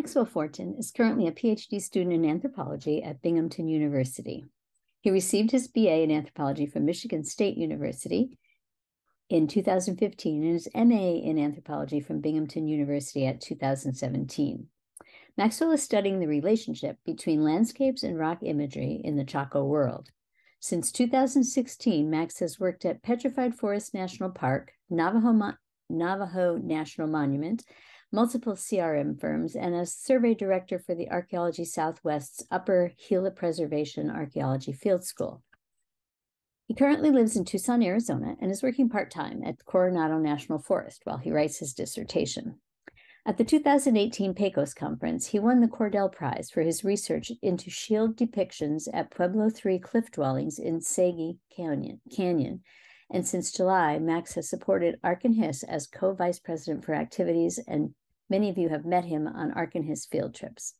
Maxwell Fortin is currently a PhD student in anthropology at Binghamton University. He received his BA in anthropology from Michigan State University in 2015 and his MA in anthropology from Binghamton University at 2017. Maxwell is studying the relationship between landscapes and rock imagery in the Chaco world. Since 2016, Max has worked at Petrified Forest National Park, Navajo, Mo- Navajo National Monument, multiple CRM firms, and as survey director for the Archaeology Southwest's Upper Gila Preservation Archaeology Field School. He currently lives in Tucson, Arizona, and is working part time at Coronado National Forest while he writes his dissertation. At the 2018 PECOS conference, he won the Cordell Prize for his research into shield depictions at Pueblo 3 cliff dwellings in Tsegi Canyon. Canyon. And since July, Max has supported Ark-in-His as co vice president for activities, and many of you have met him on Ark-in-His field trips.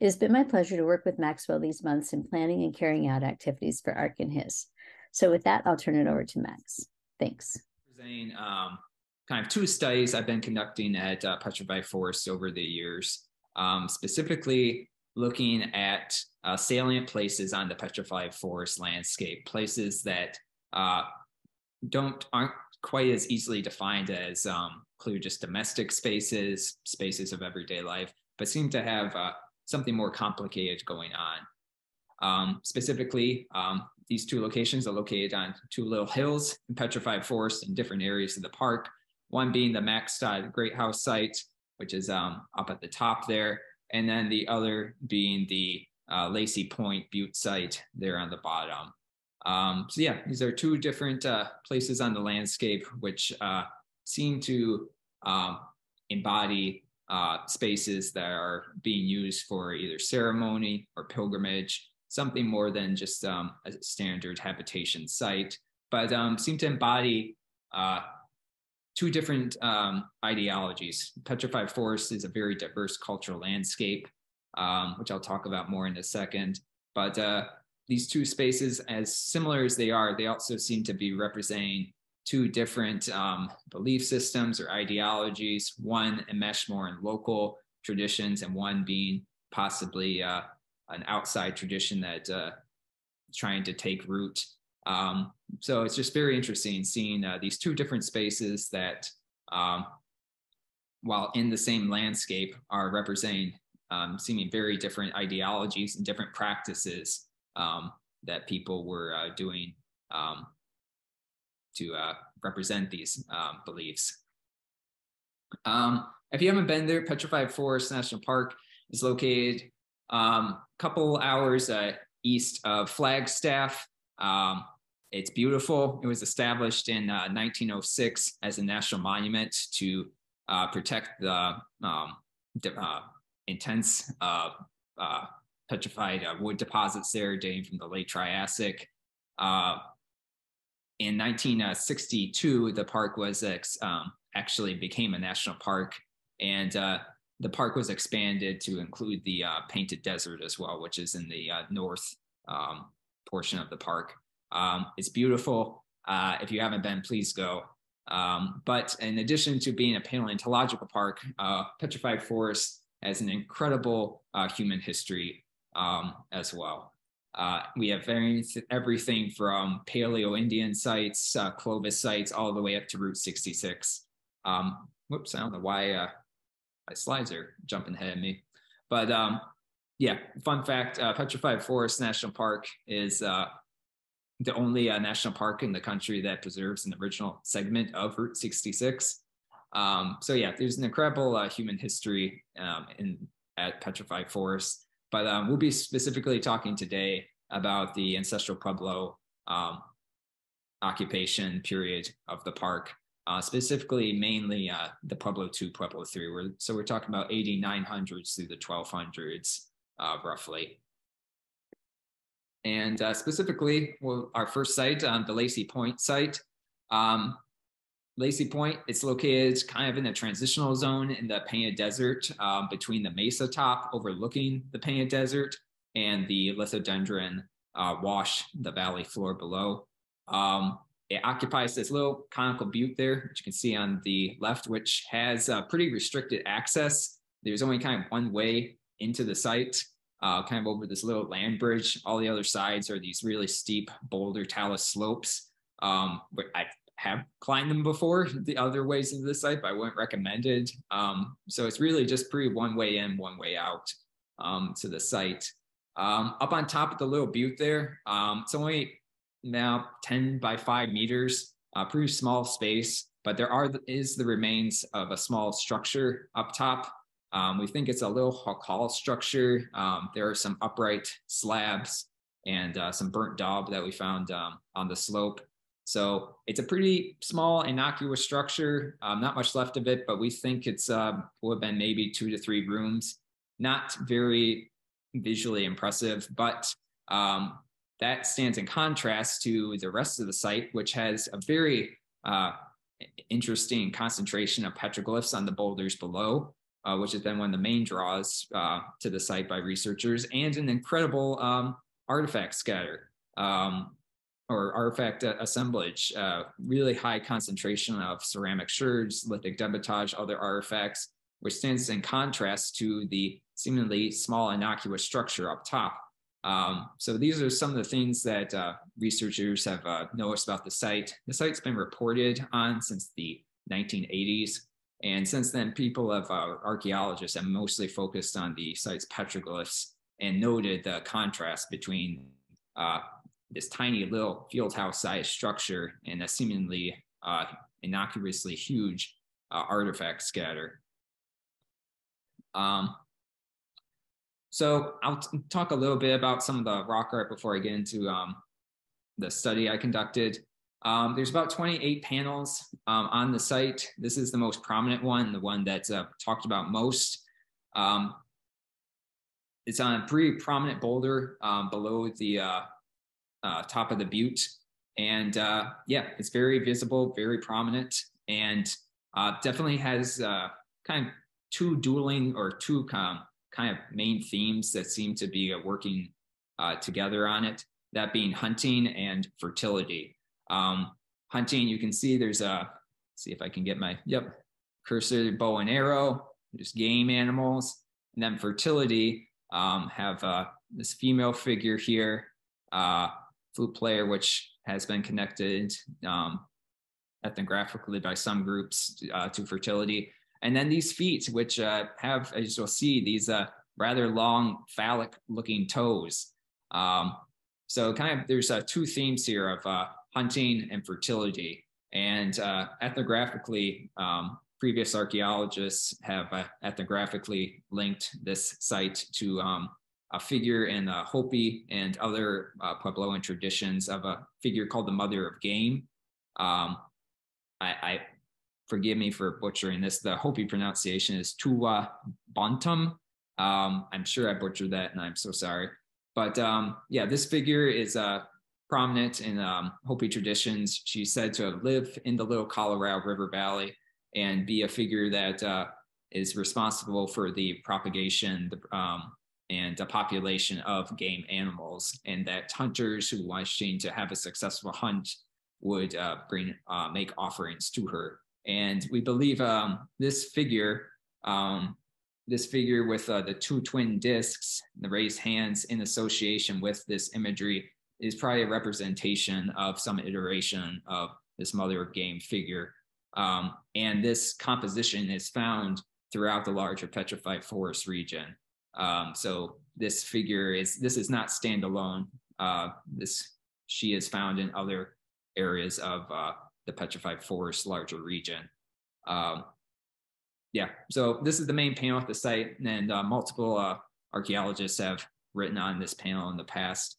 It has been my pleasure to work with Maxwell these months in planning and carrying out activities for Ark-in-His. So, with that, I'll turn it over to Max. Thanks. Zane, um, kind of two studies I've been conducting at uh, Petrified Forest over the years, um, specifically looking at uh, salient places on the Petrified Forest landscape, places that uh, don't aren't quite as easily defined as um, clear just domestic spaces, spaces of everyday life, but seem to have uh, something more complicated going on. Um, specifically, um, these two locations are located on two little hills in petrified forest in different areas of the park one being the Max Great House site, which is um, up at the top there, and then the other being the uh, Lacey Point Butte site there on the bottom. Um, so yeah, these are two different uh, places on the landscape which uh, seem to um, embody uh, spaces that are being used for either ceremony or pilgrimage, something more than just um, a standard habitation site, but um, seem to embody uh, two different um, ideologies. Petrified Forest is a very diverse cultural landscape, um, which I'll talk about more in a second. But uh, these two spaces, as similar as they are, they also seem to be representing two different um, belief systems or ideologies, one enmeshed more in local traditions and one being possibly uh, an outside tradition that uh, trying to take root. Um, so it's just very interesting seeing uh, these two different spaces that, um, while in the same landscape, are representing um, seeming very different ideologies and different practices um, that people were uh, doing um, to uh, represent these um, beliefs. if you haven't been there, Petrified Forest National Park is located a couple hours uh, east of Flagstaff. Um, it's beautiful. It was established in uh, 1906 as a national monument to uh, protect the um, uh, intense uh, uh, petrified uh, wood deposits there dating from the late Triassic. In 1962, the park was um, actually became a national park, and the park was expanded to include the Painted Desert as well, which is in the north um, portion of the park. Um, it's beautiful. Uh, if you haven't been, please go. Um, but in addition to being a paleontological park, uh, Petrified Forest has an incredible uh, human history um, as well. Uh, we have very, everything from Paleo Indian sites, uh, Clovis sites, all the way up to Route 66. Um, whoops, I don't know why uh, my slides are jumping ahead of me. But um, yeah, fun fact Petrified Forest National Park is the only uh, national park in the country that preserves an original segment of Route 66. Um, so yeah, there's an incredible uh, human history um, in at Petrified Forest, but um, we'll be specifically talking today about the ancestral Pueblo um, occupation period of the park, uh, specifically mainly uh, the Pueblo 2, Pueblo 3. We're, so we're talking about 8900s through the 1200s, uh, roughly. And uh, specifically, well, our first site, um, the Lacey Point site. Um, Lacey Point, it's located kind of in a transitional zone in the Painted Desert um, between the mesa top overlooking the Painted Desert and the lithodendron uh, wash, the valley floor below. Um, it occupies this little conical butte there, which you can see on the left, which has uh, pretty restricted access there's only kind of one way into the site, uh, kind of over this little land bridge. All the other sides are these really steep boulder talus slopes. Um, I have climbed them before, the other ways into the site, but I wouldn't recommend it. Um, so it's really just pretty one way in, one way out um, to the site. Um, up on top of the little butte there, um, it's only now 10 by 5 meters, uh, pretty small space, but there are is the remains of a small structure up top. Um, we think it's a little hall structure. Um, there are some upright slabs and uh, some burnt daub that we found um, on the slope. So it's a pretty small, innocuous structure. Um, not much left of it, but we think it's uh, would have been maybe two to three rooms. Not very visually impressive, but um, that stands in contrast to the rest of the site, which has a very uh, interesting concentration of petroglyphs on the boulders below, uh, which has been one of the main draws uh, to the site by researchers, and an incredible um, artifact scatter. Um, or artifact assemblage, uh, really high concentration of ceramic sherds, lithic debitage, other artifacts, which stands in contrast to the seemingly small innocuous structure up top. Um, so these are some of the things that uh, researchers have uh, noticed about the site. The site's been reported on since the 1980s. And since then, people have, uh, archaeologists have mostly focused on the site's petroglyphs and noted the contrast between uh, this tiny little field house sized structure and a seemingly uh, innocuously huge uh, artifact scatter. Um, so I'll talk a little bit about some of the rock art before I get into um, the study I conducted. Um, there's about 28 panels um, on the site. This is the most prominent one, the one that's uh, talked about most. Um, it's on a pretty prominent boulder um, below the uh, uh, top of the butte. And uh, yeah, it's very visible, very prominent, and uh, definitely has uh, kind of two dueling or two um, kind of main themes that seem to be working uh, together on it. That being hunting and fertility. Um, hunting, you can see there's a, see if I can get my, yep, cursor, bow and arrow, just game animals. And then fertility, um, have uh, this female figure here, uh, flute player, which has been connected um, ethnographically by some groups uh, to fertility. And then these feet, which uh, have, as you'll see, these uh, rather long phallic looking toes. Um, so kind of there's uh, two themes here of uh, hunting and fertility. And uh, ethnographically, um, previous archaeologists have uh, ethnographically linked this site to um, a figure in Hopi and other Puebloan traditions of a figure called the Mother of Game. Um, I, forgive me for butchering this. The Hopi pronunciation is Tuwa Bontum. Um, I'm sure I butchered that, and I'm so sorry. But um, yeah, this figure is uh, prominent in um, Hopi traditions. She's said to have lived in the Little Colorado River Valley and be a figure that uh, is responsible for the propagation, the um, and a population of game animals, and that hunters who wishing to have a successful hunt would uh, bring uh, make offerings to her. And we believe um, this figure, um, this figure with uh, the two twin discs, the raised hands in association with this imagery, is probably a representation of some iteration of this mother of game figure. Um, and this composition is found throughout the larger petrified forest region. Um, so this figure is this is not standalone. Uh, this she is found in other areas of uh, the petrified forest larger region. Um, yeah, so this is the main panel at the site, and uh, multiple uh, archaeologists have written on this panel in the past.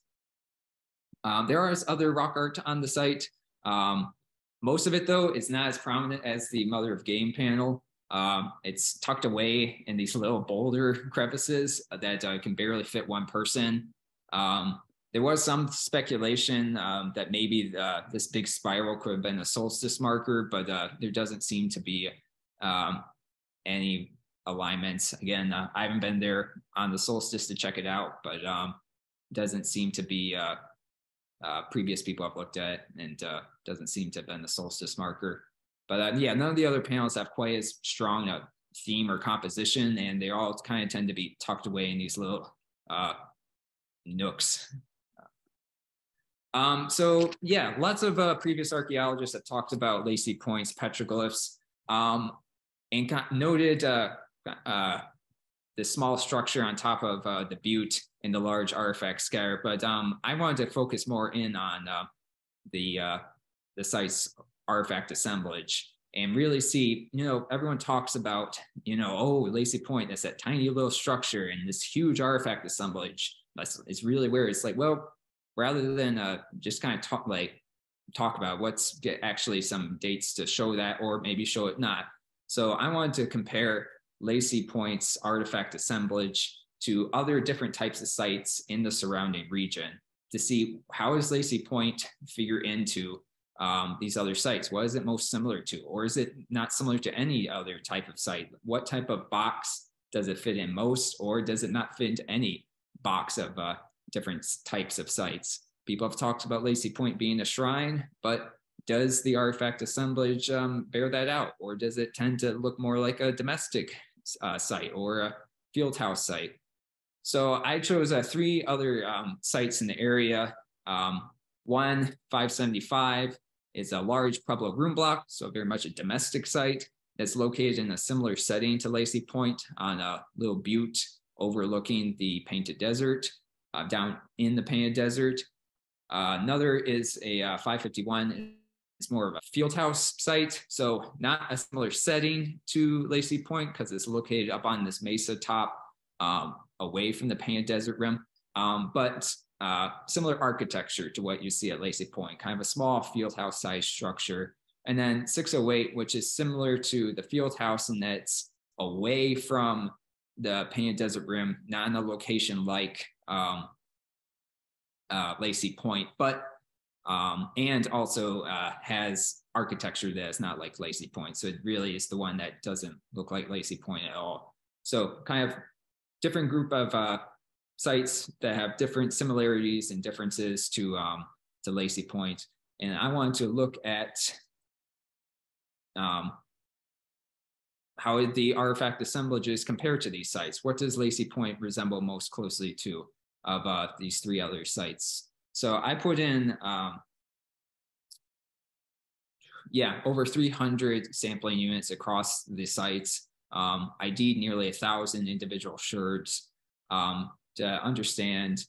Um, there is other rock art on the site. Um, most of it, though, is not as prominent as the Mother of Game panel. Um, it's tucked away in these little boulder crevices that uh, can barely fit one person. Um, there was some speculation um, that maybe uh, this big spiral could have been a solstice marker, but uh, there doesn't seem to be um, any alignments. Again, uh, I haven't been there on the solstice to check it out, but um, doesn't seem to be uh, uh, previous people I've looked at, and doesn't seem to have been the solstice marker. But uh, yeah, none of the other panels have quite as strong a theme or composition, and they all kind of tend to be tucked away in these little uh, nooks. Um, so yeah, lots of uh, previous archaeologists have talked about Lacey Point's petroglyphs um, and noted uh, uh, the small structure on top of uh, the butte and the large artifact scatter. But um, I wanted to focus more in on uh, the uh, the site's artifact assemblage and really see, you know, everyone talks about, you know, oh, Lacey Point, that's that tiny little structure and this huge artifact assemblage. That's it's really where it's like, well, rather than uh, just kind of talk like talk about what's get actually some dates to show that or maybe show it not. So I wanted to compare Lacey Point's artifact assemblage to other different types of sites in the surrounding region to see how does Lacey Point figure into um, these other sites? What is it most similar to? Or is it not similar to any other type of site? What type of box does it fit in most, or does it not fit into any box of uh, different types of sites? People have talked about Lacey Point being a shrine, but does the artifact assemblage um, bear that out? Or does it tend to look more like a domestic uh, site or a field house site? So I chose uh, three other um, sites in the area. Um, one, 575, is a large Pueblo room block, so very much a domestic site that's located in a similar setting to Lacey Point on a little butte overlooking the Painted Desert, uh, down in the Painted Desert. Uh, another is a uh, 551. It's more of a field house site, so not a similar setting to Lacey Point because it's located up on this mesa top um, away from the Painted Desert Rim. Um, but uh, similar architecture to what you see at Lacey Point, kind of a small field house size structure. And then 608, which is similar to the field house in that it's away from the Painted Desert Rim, not in a location like um, uh, Lacey Point, but um, and also uh, has architecture that is not like Lacey Point. So it really is the one that doesn't look like Lacey Point at all. So kind of different group of uh, sites that have different similarities and differences to um, to Lacey Point. And I wanted to look at um, how the artifact assemblages compare to these sites. What does Lacey Point resemble most closely to of uh, these three other sites? So I put in, um, yeah, over 300 sampling units across the sites. Um, I did nearly a thousand individual sherds. Um, to understand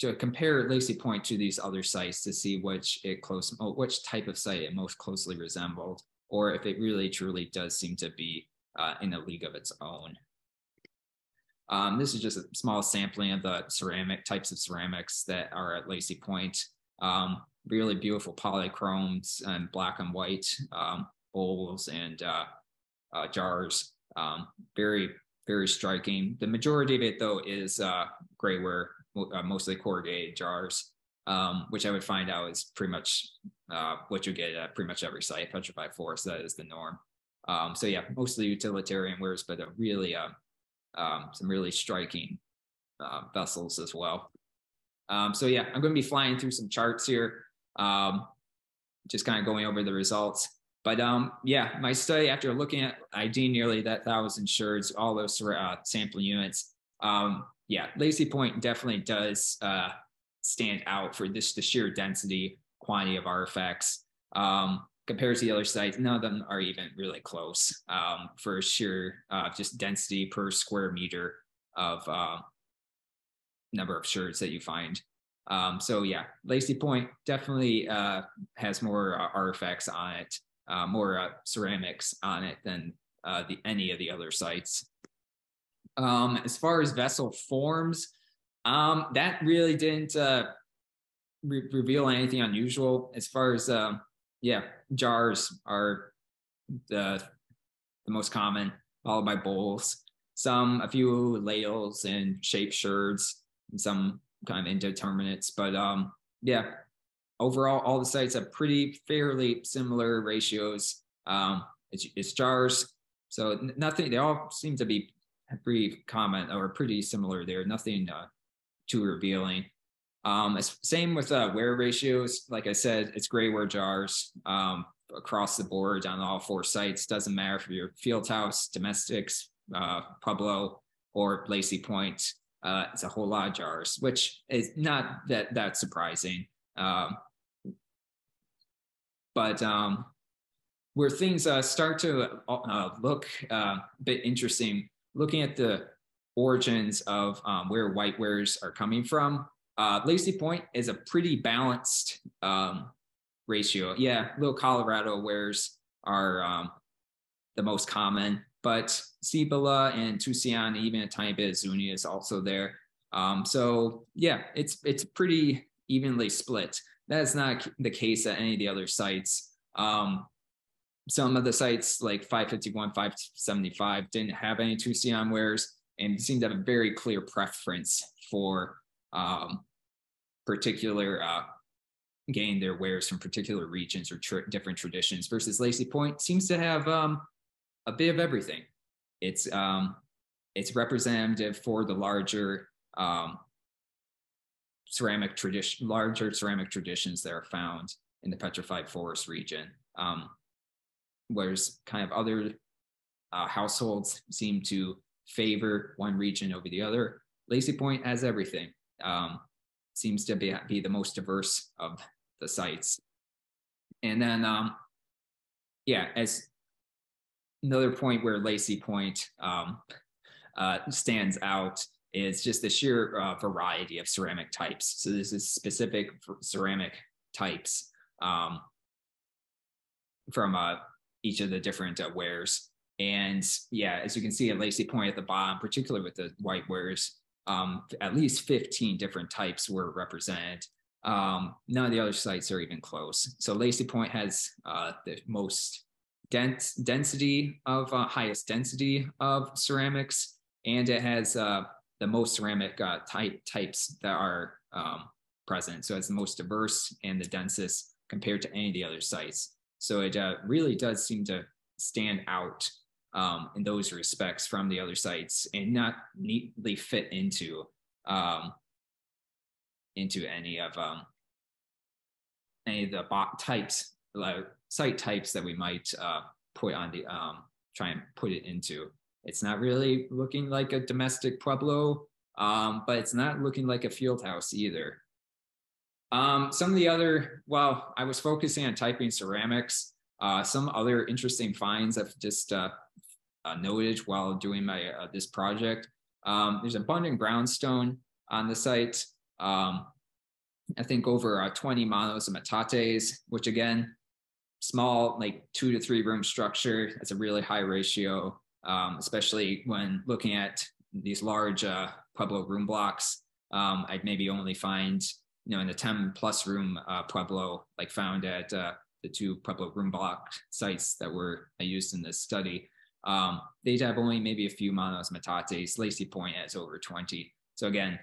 to compare Lacey Point to these other sites to see which it close which type of site it most closely resembled, or if it really truly does seem to be uh, in a league of its own. Um, this is just a small sampling of the ceramic types of ceramics that are at Lacey Point. Um, really beautiful polychromes and black and white um, bowls and uh, uh, jars. Um, very very striking. The majority of it, though, is uh, grayware, uh, mostly corrugated jars, um, which I would find out is pretty much uh, what you get at pretty much every site. Petrified Forest, that is the norm. Um, so yeah, mostly utilitarian wares, but a really uh, um, some really striking uh, vessels as well. Um, so yeah, I'm going to be flying through some charts here, um, just kind of going over the results. But um, yeah, my study after looking at ID nearly that thousand sherds, all those uh, sample units. Um, yeah, Lacey Point definitely does uh, stand out for this the sheer density quantity of artifacts um, compared to the other sites. None of them are even really close um, for sheer uh, just density per square meter of uh, number of sherds that you find. Um, so yeah, Lacey Point definitely uh, has more uh, artifacts on it uh, more uh, ceramics on it than the any of the other sites. Um, as far as vessel forms, um, that really didn't re- reveal anything unusual. As far as um, yeah, jars are the the most common, followed by bowls. Some a few ladles and shaped sherds, and some kind of indeterminates. But um, yeah, overall, all the sites have pretty fairly similar ratios. Um, it's, it's jars, so nothing. They all seem to be pretty common or pretty similar there. Nothing uh, too revealing. Um, same with uh, wear ratios. Like I said, it's grayware jars. Um, across the board on all four sites. Doesn't matter if you're field house, domestics, uh, Pueblo, or Lacey Point. Uh, it's a whole lot of jars, which is not that that surprising. Um, but um, where things uh, start to uh, look uh, a bit interesting, looking at the origins of um, where white wares are coming from, uh, Point is a pretty balanced um, ratio. Yeah, little Colorado wares are um, the most common, but Cibola and Tusayan, even a tiny bit of Zuni is also there. Um, so yeah, it's it's pretty evenly split. That's not the case at any of the other sites. Um, some of the sites like 551, 575 didn't have any Tusayan wares and seemed to have a very clear preference for um, particular uh, gain their wares from particular regions or different traditions versus Lacey Point seems to have um, a bit of everything. It's um, it's representative for the larger um, ceramic tradition, larger ceramic traditions that are found in the petrified forest region. Um, whereas kind of other uh, households seem to favor one region over the other. Lacey Point has everything. Um, seems to be, be the most diverse of the sites. And then, um, yeah, as another point where Lacey Point um, uh, stands out is just the sheer uh, variety of ceramic types. So this is specific ceramic types um, from uh, each of the different uh, wares. And yeah, as you can see at Lacey Point at the bottom, particularly with the white wares, um, at least 15 different types were represented. Um, none of the other sites are even close. So Lacey Point has uh, the most dense density of uh, highest density of ceramics, and it has uh, the most ceramic uh, type types that are um, present. So it's the most diverse and the densest compared to any of the other sites. So it uh, really does seem to stand out um, in those respects from the other sites and not neatly fit into um, into any of um, any of the types like site types that we might uh, put on the um, try and put it into. It's not really looking like a domestic pueblo, um, but it's not looking like a field house either. Um, some of the other, well, I was focusing on typing ceramics. Uh, some other interesting finds I've just uh, uh, while doing my uh, this project. Um, there's abundant ground stone on the site. Um, I think over uh, 20 manos of metates, which again, small, like two to three room structure. That's a really high ratio, um, especially when looking at these large uh, Pueblo room blocks. Um, I'd maybe only find, you know, in the 10 plus room uh, Pueblo, like found at uh, the two Pueblo room block sites that were used in this study. Um, they'd have only maybe a few manos metates. Lacey Point has over 20. So again,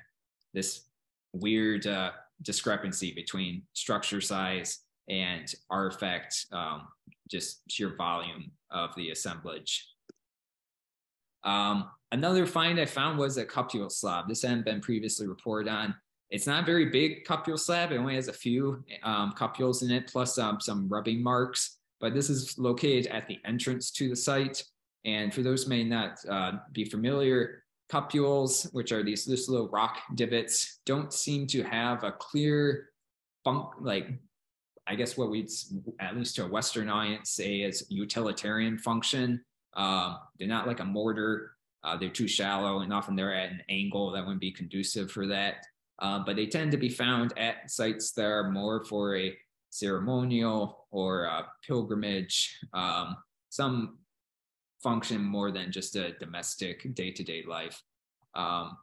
this weird uh, discrepancy between structure size and artifact, um, just sheer volume of the assemblage. Um, another find I found was a cupule slab. This hadn't been previously reported on. It's not a very big cupule slab. It only has a few um, cupules in it, plus um, some rubbing marks. But this is located at the entrance to the site. And for those may not uh, be familiar, cupules, which are these little rock divots, don't seem to have a clear funk like I guess what we'd at least to a Western audience say is utilitarian function. Um, they're not like a mortar. Uh, they're too shallow, and often they're at an angle that wouldn't be conducive for that. Uh, but they tend to be found at sites that are more for a ceremonial or a pilgrimage, um, some function more than just a domestic day-to-day life. Um,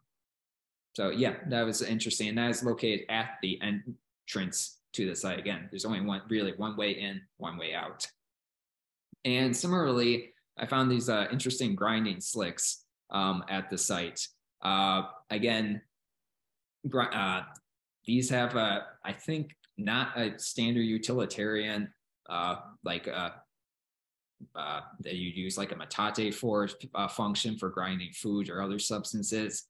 so yeah, that was interesting. And that is located at the entrance to the site. Again, there's only one really one way in, one way out. And similarly, I found these uh, interesting grinding slicks um, at the site. Uh, again, uh, these have a, I think, not a standard utilitarian uh, like uh, that you use like a metate for uh, function for grinding food or other substances.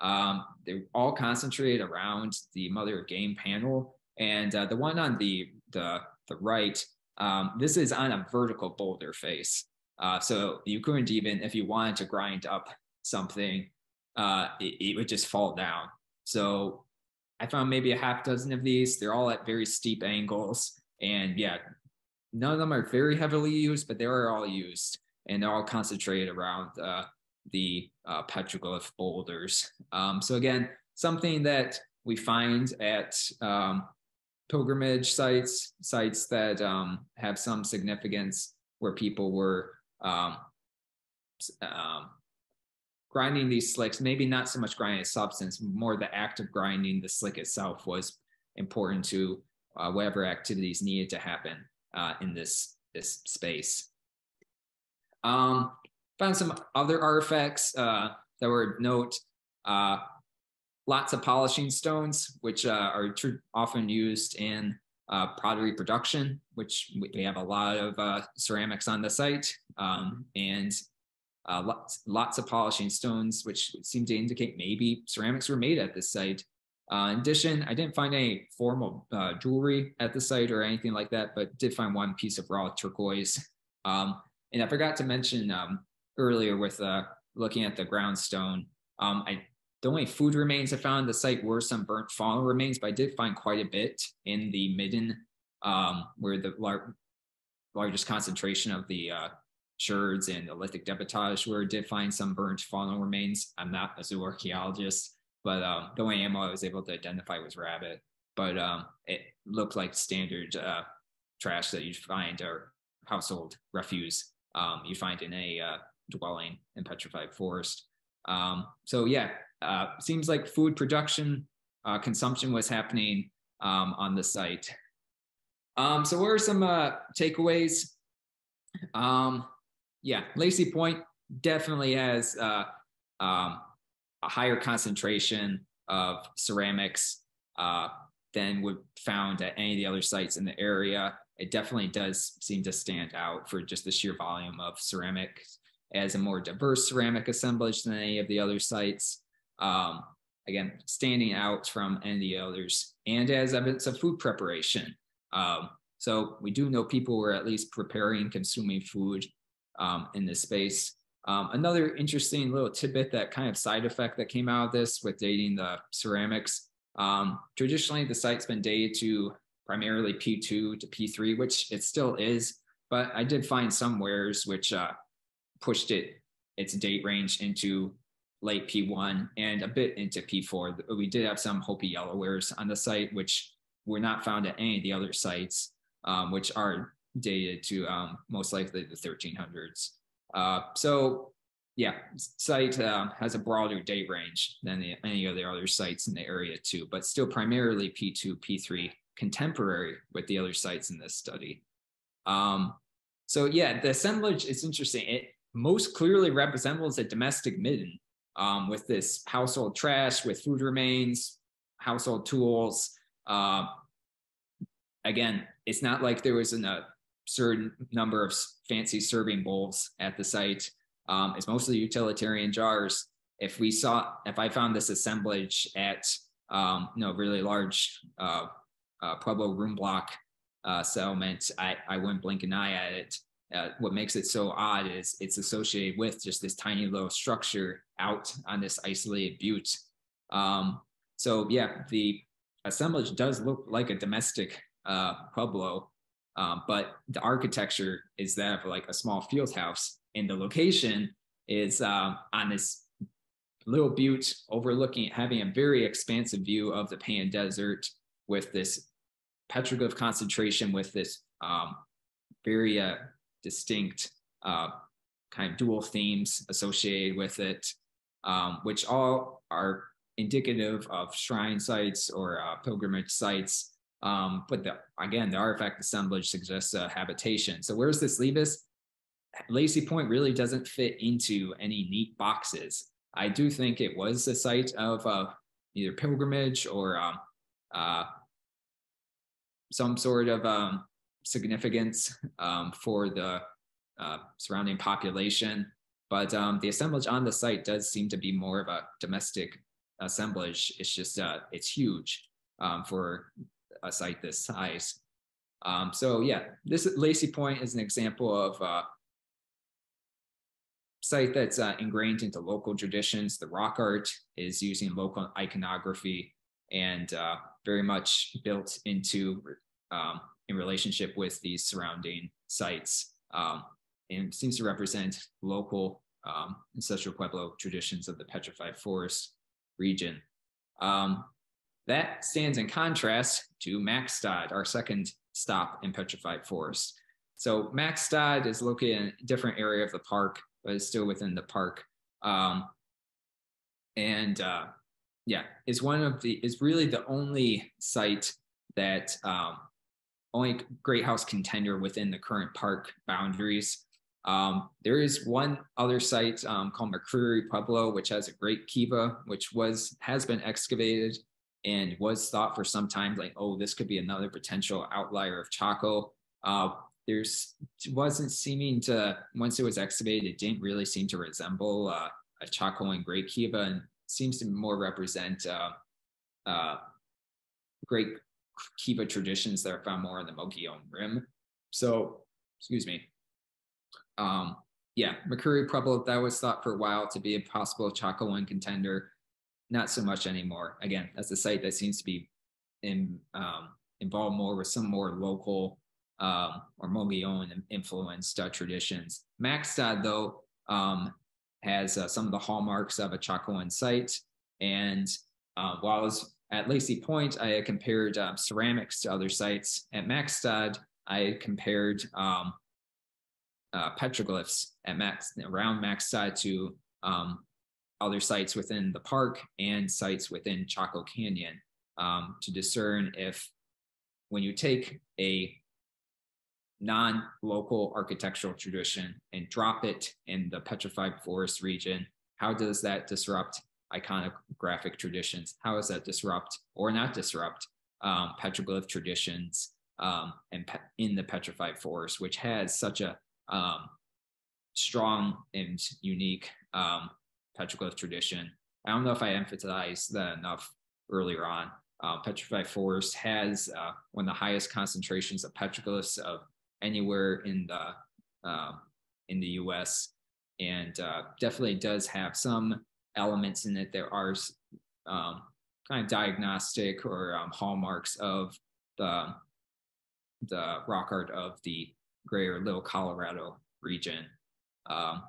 Um, they're all concentrated around the mother of game panel, and uh, the one on the the the right Um, this is on a vertical boulder face. Uh, so you couldn't even, if you wanted to grind up something, uh, it, it, would just fall down. So I found maybe a half dozen of these. They're all at very steep angles. And yeah, none of them are very heavily used, but they are all used and they're all concentrated around uh, the uh, petroglyph boulders. Um, so again, something that we find at um, pilgrimage sites, sites that um, have some significance where people were um, um, grinding these slicks, maybe not so much grinding a substance, more the act of grinding the slick itself was important to uh, whatever activities needed to happen uh, in this, this space. Um, found some other artifacts uh, that were note. Uh, lots of polishing stones, which uh, are often used in uh, pottery production, which we have a lot of uh, ceramics on the site, um, and uh, lots, lots of polishing stones, which seem to indicate maybe ceramics were made at this site. Uh, in addition, I didn't find any formal uh, jewelry at the site or anything like that, but did find one piece of raw turquoise. Um, and I forgot to mention um, earlier with looking at the ground stone, um, I the only food remains I found on the site were some burnt fauna remains, but I did find quite a bit in the midden, um, where the lar- largest concentration of the uh, sherds and lithic debitage, where I did find some burnt fauna remains. I'm not a zoo archaeologist, but um, the only animal I was able to identify was rabbit. But um, it looked like standard uh, trash that you'd find or household refuse um, you find in a uh, dwelling in petrified forest. Um, so yeah, uh, seems like food production uh, consumption was happening um, on the site. Um, so what are some uh, takeaways? Yeah, Lacey Point definitely has uh, um, a higher concentration of ceramics uh, than would found at any of the other sites in the area. It definitely does seem to stand out for just the sheer volume of ceramics as a more diverse ceramic assemblage than any of the other sites. Um, again, standing out from any of the others, and as evidence of food preparation. Um, so we do know people were at least preparing, consuming food um, in this space. Um, another interesting little tidbit that kind of side effect that came out of this with dating the ceramics. Um, traditionally, the site's been dated to primarily P2 to P3, which it still is, but I did find some wares which uh, pushed it its date range into late P1 and a bit into P4. We did have some Hopi yellow wares on the site, which were not found at any of the other sites, um, which are dated to um, most likely the 1300s. Uh, so yeah, site uh, has a broader date range than the, any of the other sites in the area too, but still primarily P2, P3 contemporary with the other sites in this study. Um, so yeah, the assemblage is interesting. It most clearly resembles a domestic midden um, with this household trash, with food remains, household tools. Uh, again, it's not like there was an, a certain number of fancy serving bowls at the site. Um, it's mostly utilitarian jars. If we saw, if I found this assemblage at, um, you know, really large uh, uh, Pueblo room block uh, settlement, I, I wouldn't blink an eye at it uh, what makes it so odd is it's associated with just this tiny little structure out on this isolated butte. Um, so yeah, the assemblage does look like a domestic uh, pueblo, um, but the architecture is that of like a small field house, and the location is uh, on this little butte overlooking, having a very expansive view of the Painted Desert with this petroglyph concentration with this um, very uh, distinct uh, kind of dual themes associated with it, um, which all are indicative of shrine sites or uh, pilgrimage sites. Um, but the, again, the artifact assemblage suggests a habitation. So where does this leave us? Lacey Point really doesn't fit into any neat boxes. I do think it was a site of uh, either pilgrimage or um, uh, some sort of um, significance um, for the uh, surrounding population. But um, the assemblage on the site does seem to be more of a domestic assemblage. It's just, uh, it's huge um, for a site this size. Um, so yeah, this Lacey Point is an example of a site that's uh, ingrained into local traditions. The rock art is using local iconography and uh, very much built into um, in relationship with these surrounding sites um, and seems to represent local um, ancestral Pueblo traditions of the petrified forest region. Um, that stands in contrast to Mac Stod, our second stop in petrified forest. So Mac Stod is located in a different area of the park, but it's still within the park. Um, and uh, yeah, is one of the is really the only site that um, only great house contender within the current park boundaries. Um, there is one other site um, called McCreery Pueblo, which has a great kiva, which was has been excavated and was thought for some time like, oh, this could be another potential outlier of Chaco. Uh, there's wasn't seeming to once it was excavated, it didn't really seem to resemble uh, a Chacoan Great Kiva, and seems to more represent uh, uh, Great Kiva traditions that are found more in the Mogollon Rim. So, excuse me. Um, yeah, McCreery Pueblo, that was thought for a while to be a possible Chaco one contender. Not so much anymore. Again, that's a site that seems to be in, um, involved more with some more local um, or Mogollon influenced uh, traditions. Mac Stod, though, um, has uh, some of the hallmarks of a Chacoan site. And uh, while I was at Lacey Point, I compared uh, ceramics to other sites. At Mac Stod, I compared um, uh, petroglyphs at Max around Mac Stod to um, other sites within the park and sites within Chaco Canyon um, to discern if when you take a non-local architectural tradition and drop it in the petrified forest region how does that disrupt iconographic traditions? How does that disrupt or not disrupt um, petroglyph traditions um, and pe- in the petrified forest which has such a um, strong and unique um, petroglyph tradition i don't know if i emphasized that enough earlier on uh, petrified forest has uh, one of the highest concentrations of petroglyphs of anywhere in the uh, in the U.S. and uh, definitely does have some elements in it that are um, kind of diagnostic or um, hallmarks of the the rock art of the Greater Little Colorado region. Um,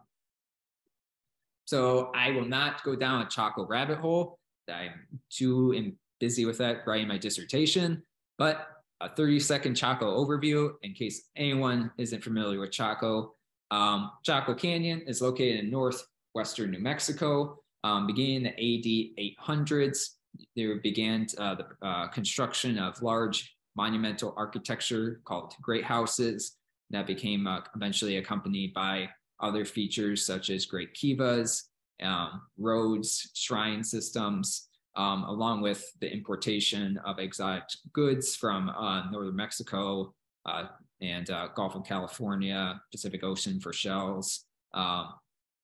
so I will not go down a Chaco rabbit hole. I'm too busy with that writing my dissertation, but a 30 second Chaco overview in case anyone isn't familiar with Chaco. Um, Chaco Canyon is located in northwestern New Mexico. Um, beginning in the AD 800s, there began uh, the uh, construction of large monumental architecture called great houses that became uh, eventually accompanied by other features such as great kivas, um, roads, shrine systems, um, along with the importation of exotic goods from uh, northern Mexico uh, and uh, Gulf of California, Pacific Ocean for shells. Um, I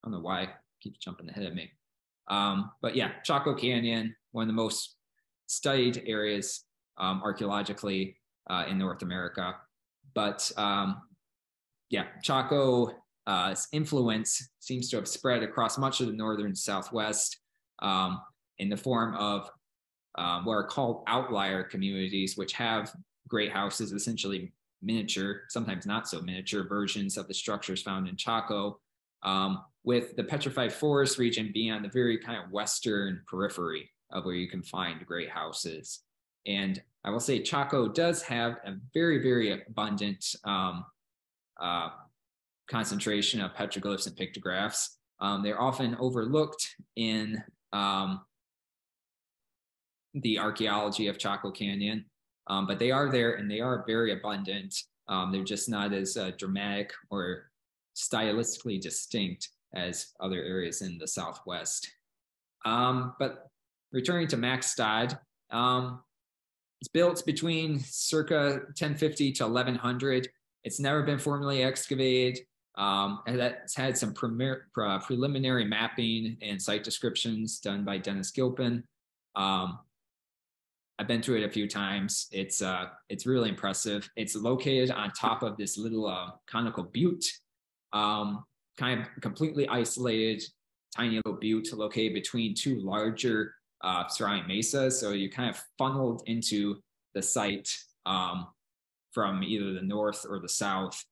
don't know why keeps jumping ahead of me. Um, but yeah, Chaco Canyon, one of the most studied areas um, archaeologically uh, in North America. But um, yeah, Chaco's uh, influence seems to have spread across much of the northern Southwest. Um, in the form of um, what are called outlier communities, which have great houses, essentially miniature, sometimes not so miniature versions of the structures found in Chaco, um, with the petrified forest region being on the very kind of western periphery of where you can find great houses. And I will say Chaco does have a very, very abundant um, uh, concentration of petroglyphs and pictographs. Um, they're often overlooked in um, the archaeology of Chaco Canyon, um, but they are there and they are very abundant. Um, they're just not as uh, dramatic or stylistically distinct as other areas in the Southwest. Um, but returning to Mac Stod, um, it's built between circa 1050 to 1100. It's never been formally excavated. Um, and that's had some premier, uh, preliminary mapping and site descriptions done by Dennis Gilpin. Um, I've been through it a few times. It's uh, it's really impressive. It's located on top of this little uh, conical butte, um, kind of completely isolated, tiny little butte located between two larger uh, surrounding mesas. So you kind of funneled into the site um, from either the north or the south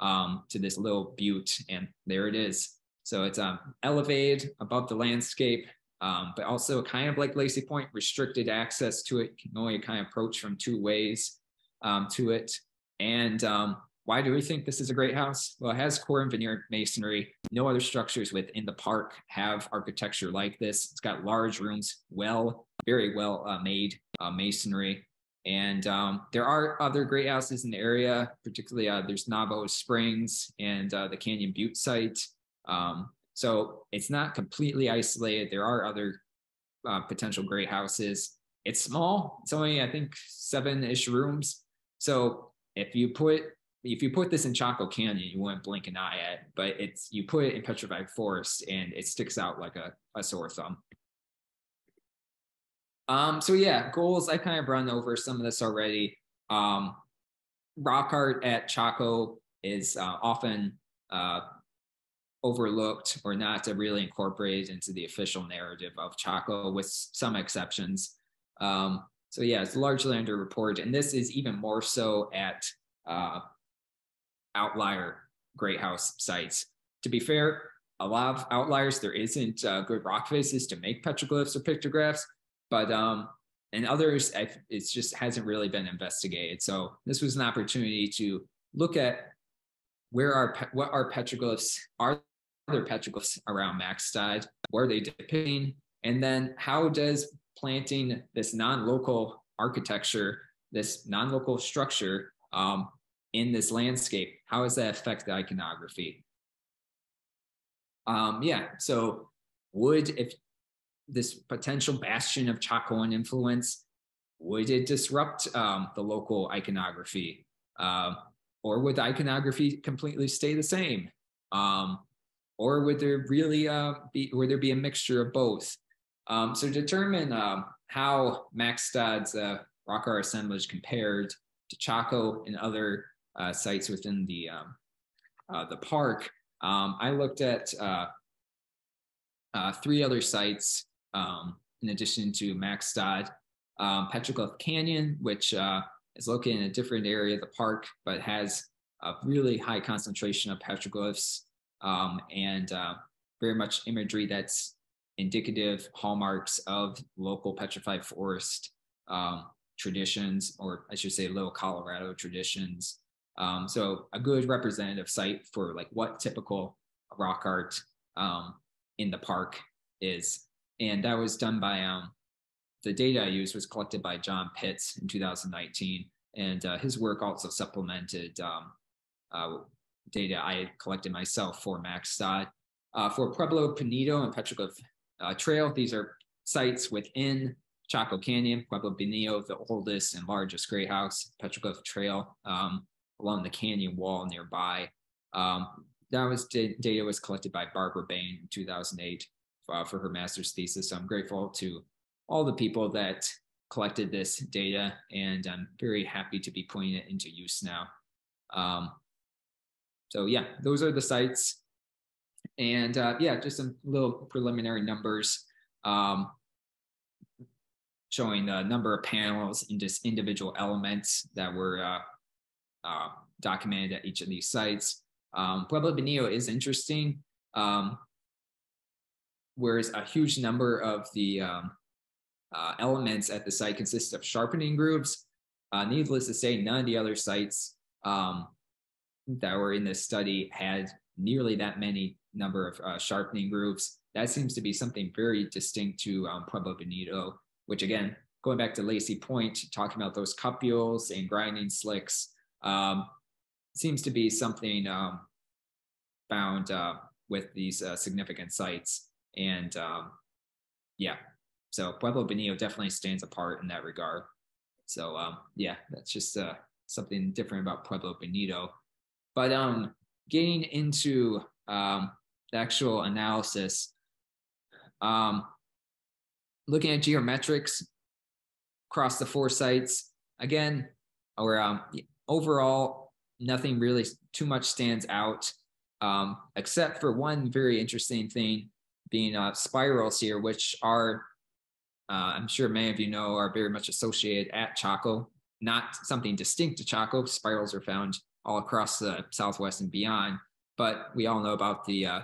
um, to this little butte, and there it is. So it's um, elevated above the landscape, um, but also kind of like Lacey Point, restricted access to it. You can only kind of approach from two ways um, to it. And um, why do we think this is a great house? Well, it has core and veneer masonry. No other structures within the park have architecture like this. It's got large rooms, well, very well uh, made uh, masonry. And um, there are other great houses in the area, particularly uh, there's Navajo Springs and uh, the Canyon Butte site. Um, so it's not completely isolated. There are other uh, potential great houses. It's small. It's only I think seven ish rooms. So if you put if you put this in Chaco Canyon, you wouldn't blink an eye at. But it's you put it in Petrified Forest, and it sticks out like a, a sore thumb. Um, so yeah, goals. I kind of run over some of this already. Um, rock art at Chaco is uh, often uh, overlooked or not really incorporate into the official narrative of Chaco, with some exceptions. Um, so yeah, it's largely underreported, and this is even more so at uh, outlier great house sites. To be fair, a lot of outliers there isn't uh, good rock faces to make petroglyphs or pictographs, but um, and others it just hasn't really been investigated. So this was an opportunity to look at where are what are petroglyphs are there petroglyphs around Mac Stod? What are they depicting? And then how does planting this non-local architecture, this non-local structure um, in this landscape, how does that affect the iconography? Um, yeah, so would if this potential bastion of Chacoan influence, would it disrupt um, the local iconography? Uh, or would the iconography completely stay the same? Um, or would there really uh, be would there be a mixture of both? Um, so determine um, how Mac Stod's uh, rock art assemblage compared to Chaco and other uh, sites within the um, uh, the park. I looked at uh, uh, three other sites um, in addition to Mac Stod, um, Petroglyph Canyon, which is located in a different area of the park, but has a really high concentration of petroglyphs um, and uh, very much imagery that's indicative hallmarks of local petrified forest um, traditions, or I should say, little Colorado traditions. Um, so a good representative site for like what typical rock art um, in the park is, and that was done by um, the data I used was collected by John Pitts in 2019, and uh, his work also supplemented um, uh, data I collected myself for Mac Stod. Uh, for Pueblo Bonito and Petroglyph uh, Trail, these are sites within Chaco Canyon, Pueblo Bonito, the oldest and largest great house, Petroglyph Trail um, along the canyon wall nearby. Um, that was data was collected by Barbara Bain in 2008 uh, for her master's thesis. So I'm grateful to all the people that collected this data, and I'm very happy to be putting it into use now. Um, so yeah, those are the sites. And uh, yeah, just some little preliminary numbers um, showing the number of panels and just individual elements that were uh, uh, documented at each of these sites. Um, Pueblo Bonito is interesting, um, whereas a huge number of the um, uh, elements at the site consist of sharpening grooves. Uh, needless to say, none of the other sites um, that were in this study had nearly that many number of uh, sharpening grooves. That seems to be something very distinct to um, Pueblo Bonito, which again, going back to Lacey Point, talking about those cupules and grinding slicks, um, seems to be something um, found uh, with these uh, significant sites. And um, yeah, so Pueblo Bonito definitely stands apart in that regard. So um, yeah, that's just uh, something different about Pueblo Bonito. But um, getting into um, the actual analysis, um, looking at geometrics, across the four sites. Again, or um, overall, nothing really too much stands out, um, except for one very interesting thing being uh, spirals here, which are, uh, I'm sure many of you know, are very much associated at Chaco. Not something distinct to Chaco. Spirals are found all across the Southwest and beyond, but we all know about the uh,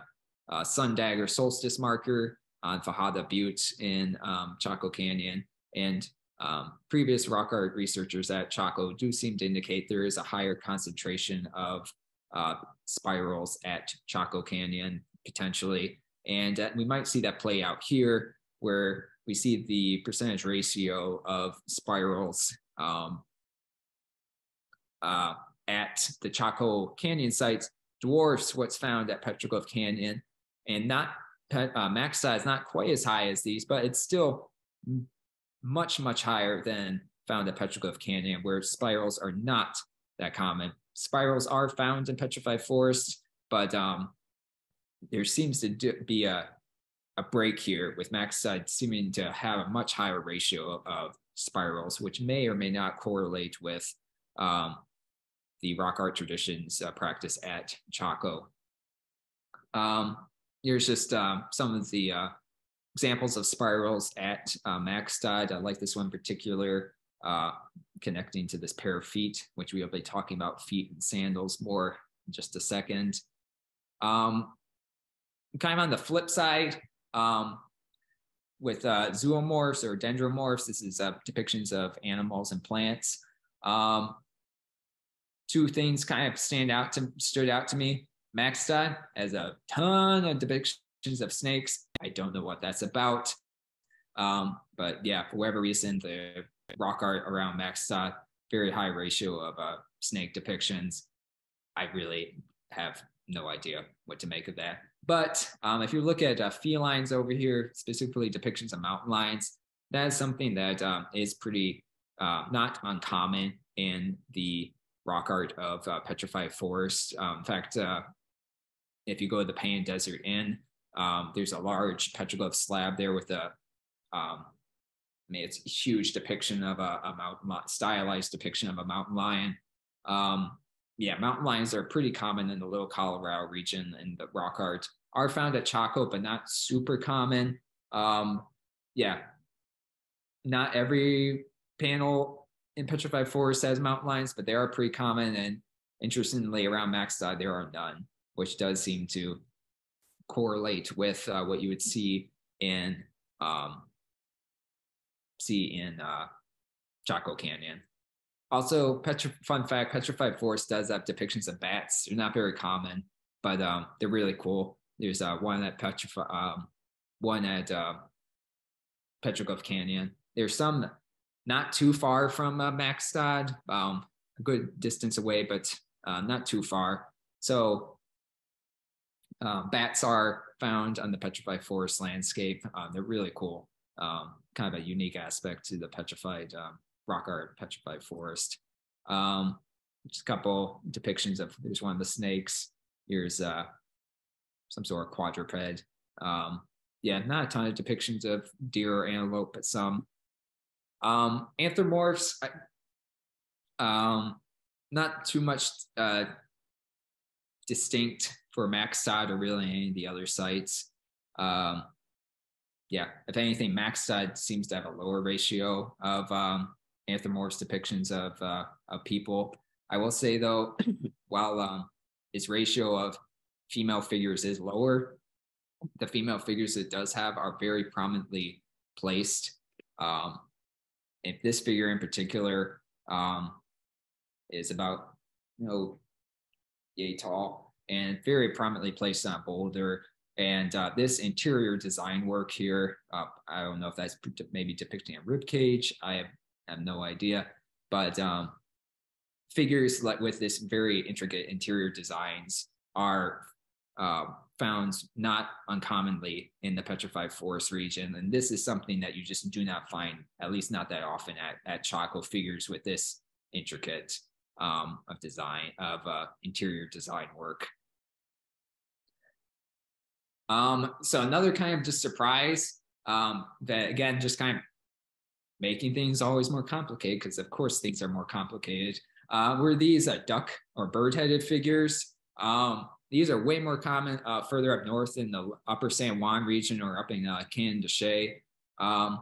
uh, Sun Dagger solstice marker on Fajada Butte in um, Chaco Canyon. And um, previous rock art researchers at Chaco do seem to indicate there is a higher concentration of uh, spirals at Chaco Canyon potentially. And we might see that play out here where we see the percentage ratio of spirals um, uh, at the Chaco Canyon sites dwarfs what's found at Petroglyph Canyon and not uh, Mac Stod not quite as high as these, but it's still much, much higher than found at Petroglyph Canyon, where spirals are not that common. Spirals are found in petrified forests, but um, there seems to do, be a, a break here with Mac Stod seeming to have a much higher ratio of spirals, which may or may not correlate with um, the rock art traditions uh, practice at Chaco. Um, here's just uh, some of the uh, examples of spirals at uh, Mac Stod. I like this one in particular, uh, connecting to this pair of feet, which we'll be talking about feet and sandals more in just a second. Um, kind of on the flip side, um, with uh, zoomorphs or dendromorphs, this is uh, depictions of animals and plants. Um, two things kind of stand out to stood out to me. Mac Stod has a ton of depictions of snakes. I don't know what that's about. Um, but yeah, for whatever reason, the rock art around Mac Stod, very high ratio of uh, snake depictions. I really have no idea what to make of that. But um, if you look at uh, felines over here, specifically depictions of mountain lions, that is something that um, is pretty uh, not uncommon in the rock art of uh, petrified forest. Um, in fact, uh, if you go to the Painted Desert Inn, um, there's a large petroglyph slab there with a, um, mean, it's a huge depiction of a, a mountain, stylized depiction of a mountain lion. Um, yeah, mountain lions are pretty common in the Little Colorado region, and the rock art are found at Chaco, but not super common. Um, yeah, not every panel in Petrified Forest has mountain lions, but they are pretty common. And interestingly, around Mac Stod, there are none which does seem to correlate with uh, what you would see in um, see in uh, Chaco Canyon. Also, Petri- fun fact: Petrified Forest does have depictions of bats. They're not very common, but um, they're really cool. There's uh, one at Petrified, um, one at uh, Petroglyph Canyon. There's some not too far from uh, Mac Stod, um, a good distance away, but uh, not too far. So um, bats are found on the petrified forest landscape. Um, they're really cool. Um, kind of a unique aspect to the petrified um, rock art petrified forest. Um, just a couple depictions of there's one of the snakes. Here's uh, some sort of quadruped. Um, yeah, not a ton of depictions of deer or antelope, but some. anthropomorphs, I, not too much uh, distinct for Mac Stod or really any of the other sites. Um, yeah, if anything, Mac Stod seems to have a lower ratio of um, anthropomorph depictions of uh, of people. I will say though, while um, its ratio of female figures is lower, the female figures it does have are very prominently placed. Um, if this figure in particular um, is about you know yay tall, and very prominently placed on boulder. And uh, this interior design work here, uh, I don't know if that's maybe depicting a rib cage. I have, have no idea, but um, figures like with this very intricate interior designs are uh, found not uncommonly in the petrified forest region. And this is something that you just do not find, at least not that often at, at Chaco figures with this intricate um, of design of uh, interior design work. Um, so another kind of just surprise um, that again just kind of making things always more complicated, because of course things are more complicated, uh, were these uh, duck or bird-headed figures. Um, these are way more common uh, further up north in the upper San Juan region or up in uh, de. Um,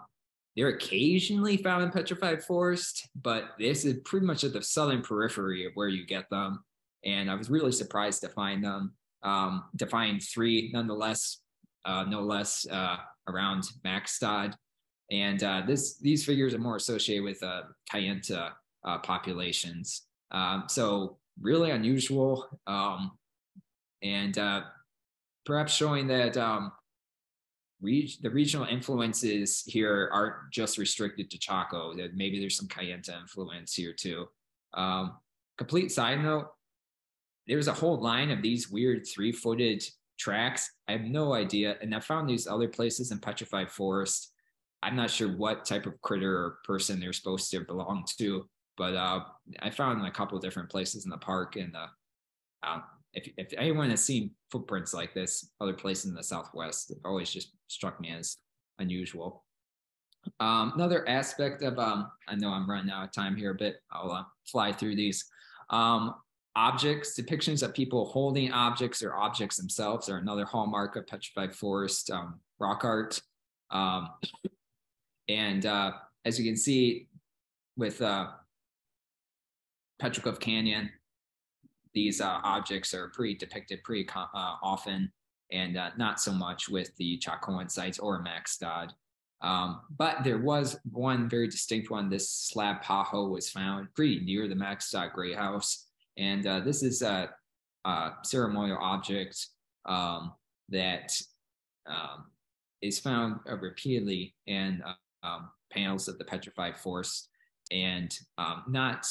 they're occasionally found in petrified forest, but this is pretty much at the southern periphery of where you get them. And I was really surprised to find them, um, to find three nonetheless, uh, no less uh, around Mac Stod. And uh, this these figures are more associated with uh, Kayenta uh, populations. Um, so really unusual, um, and uh, perhaps showing that um, reg- the regional influences here aren't just restricted to Chaco. That maybe there's some Kayenta influence here too. Um, complete side note: there's a whole line of these weird three-footed tracks. I have no idea, and I found these other places in Petrified Forest. I'm not sure what type of critter or person they're supposed to belong to, but uh, I found a couple of different places in the park. And uh, uh, if, if anyone has seen footprints like this, other places in the Southwest, it always just struck me as unusual. Um, another aspect of, um, I know I'm running out of time here a bit. I'll uh, fly through these. Um, objects, depictions of people holding objects or objects themselves are another hallmark of Petrified Forest um, rock art. And uh, as you can see with uh, Petroglyph Canyon, these uh, objects are pretty depicted pretty uh, often and uh, not so much with the Chacoan sites or Mac Stod. Um, but there was one very distinct one. This slab paho was found pretty near the Mac Stod Great House. And uh, this is a, a ceremonial object um, that um, is found repeatedly in um, panels of the petrified forest and um, not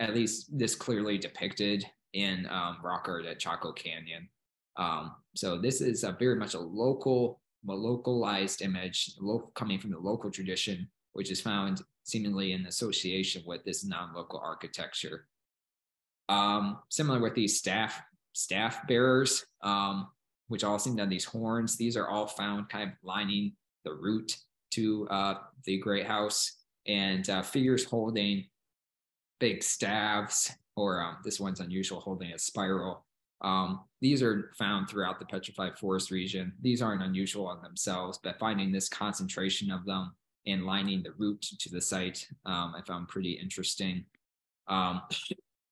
at least this clearly depicted in um, rock art at Chaco Canyon. Um, so this is a very much a local, localized image local, coming from the local tradition, which is found seemingly in association with this non-local architecture. Um, similar with these staff staff bearers, um, which all seem to have these horns. These are all found kind of lining the route to uh, the Great House, and uh, figures holding big staves, or um, this one's unusual, holding a spiral. Um, these are found throughout the petrified forest region. These aren't unusual on themselves, but finding this concentration of them and lining the route to the site, um, I found pretty interesting. Um,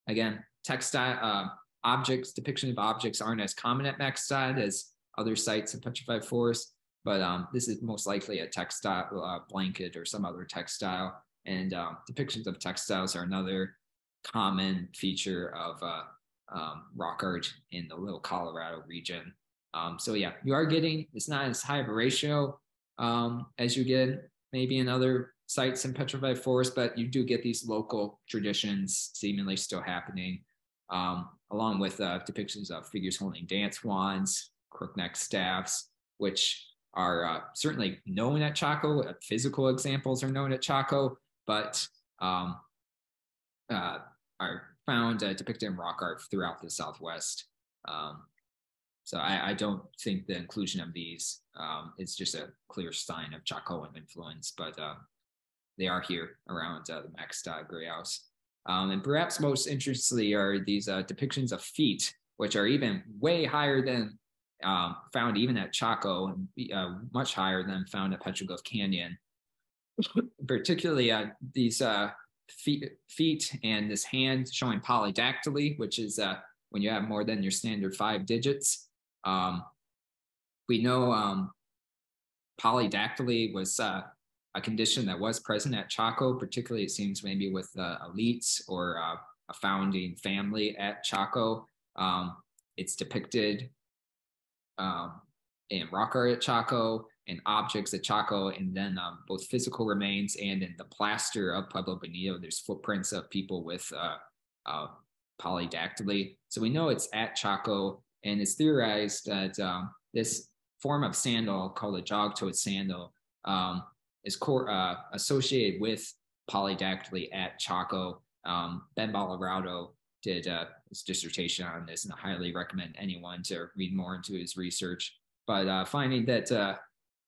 again, textile uh, objects, depiction of objects aren't as common at Mac Stod as other sites in petrified forest, but um, this is most likely a textile uh, blanket or some other textile. And um, depictions of textiles are another common feature of uh, um, rock art in the Little Colorado region. Um, so yeah, you are getting, it's not as high of a ratio um, as you get maybe in other sites in petrified forest, but you do get these local traditions seemingly still happening, um, along with uh, depictions of figures holding dance wands, crookneck staffs, which are uh, certainly known at Chaco. Uh, physical examples are known at Chaco, but um, uh, are found uh, depicted in rock art throughout the Southwest. Um, so I, I, don't think the inclusion of these um, is just a clear sign of Chacoan influence, but uh, they are here around uh, the Mac Stod Great House. Um, and perhaps most interestingly are these uh, depictions of feet, which are even way higher than um, found even at Chaco, uh, much higher than found at Petroglyph Canyon. Particularly uh, these uh, feet, feet and this hand showing polydactyly, which is uh, when you have more than your standard five digits. Um, we know um, polydactyly was uh, a condition that was present at Chaco, particularly it seems maybe with elites or uh, a founding family at Chaco. Um, it's depicted um, in rock art at Chaco, and objects at Chaco, and then um, both physical remains and in the plaster of Pueblo Bonito, there's footprints of people with uh, uh, polydactyly. So we know it's at Chaco, and it's theorized that um, this form of sandal called a jog-toed sandal um, is core, uh, associated with polydactyly at Chaco. Um, ben Bellorado did uh, his dissertation on this, and I highly recommend anyone to read more into his research. But uh, finding that uh,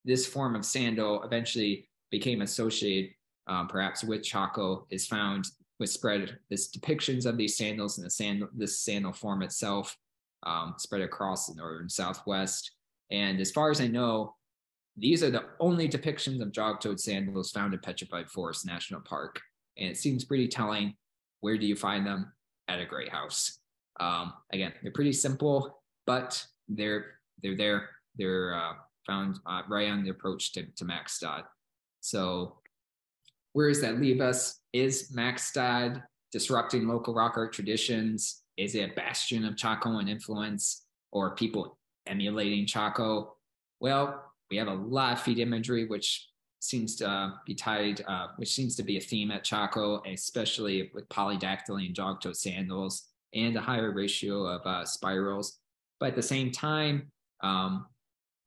this form of sandal eventually became associated um, perhaps with Chaco is found with spread this depictions of these sandals and the sand this sandal form itself um, spread across the northern southwest. And as far as I know, these are the only depictions of jog-toed sandals found in Petrified Forest National Park. And it seems pretty telling. Where do you find them? At a great house. Um, again, they're pretty simple, but they're they're there. They're uh, found uh, right on the approach to, to Mac Stod. So where does that leave us? Is Mac Stod disrupting local rock art traditions? Is it a bastion of Chacoan influence or people emulating Chaco? Well, we have a lot of feed imagery, which seems to uh, be tied, uh, which seems to be a theme at Chaco, especially with polydactyly and jog-toe sandals and a higher ratio of uh, spirals. But at the same time, um,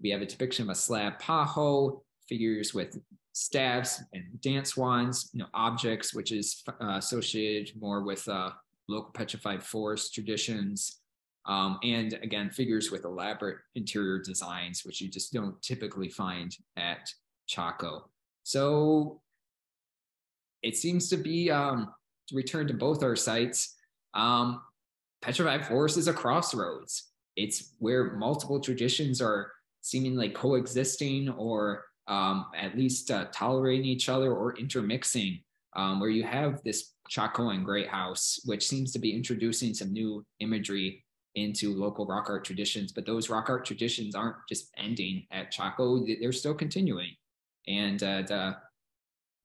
we have a depiction of a slab paho, figures with staves and dance wands, you know, objects, which is uh, associated more with uh, local petrified forest traditions. Um, and again, figures with elaborate interior designs, which you just don't typically find at Chaco. So it seems to be um, to return to both our sites. Um, petrified forest is a crossroads. It's where multiple traditions are seemingly coexisting or um, at least uh, tolerating each other or intermixing, um, where you have this Chacoan Great House, which seems to be introducing some new imagery into local rock art traditions. But those rock art traditions aren't just ending at Chaco, they're still continuing. And uh,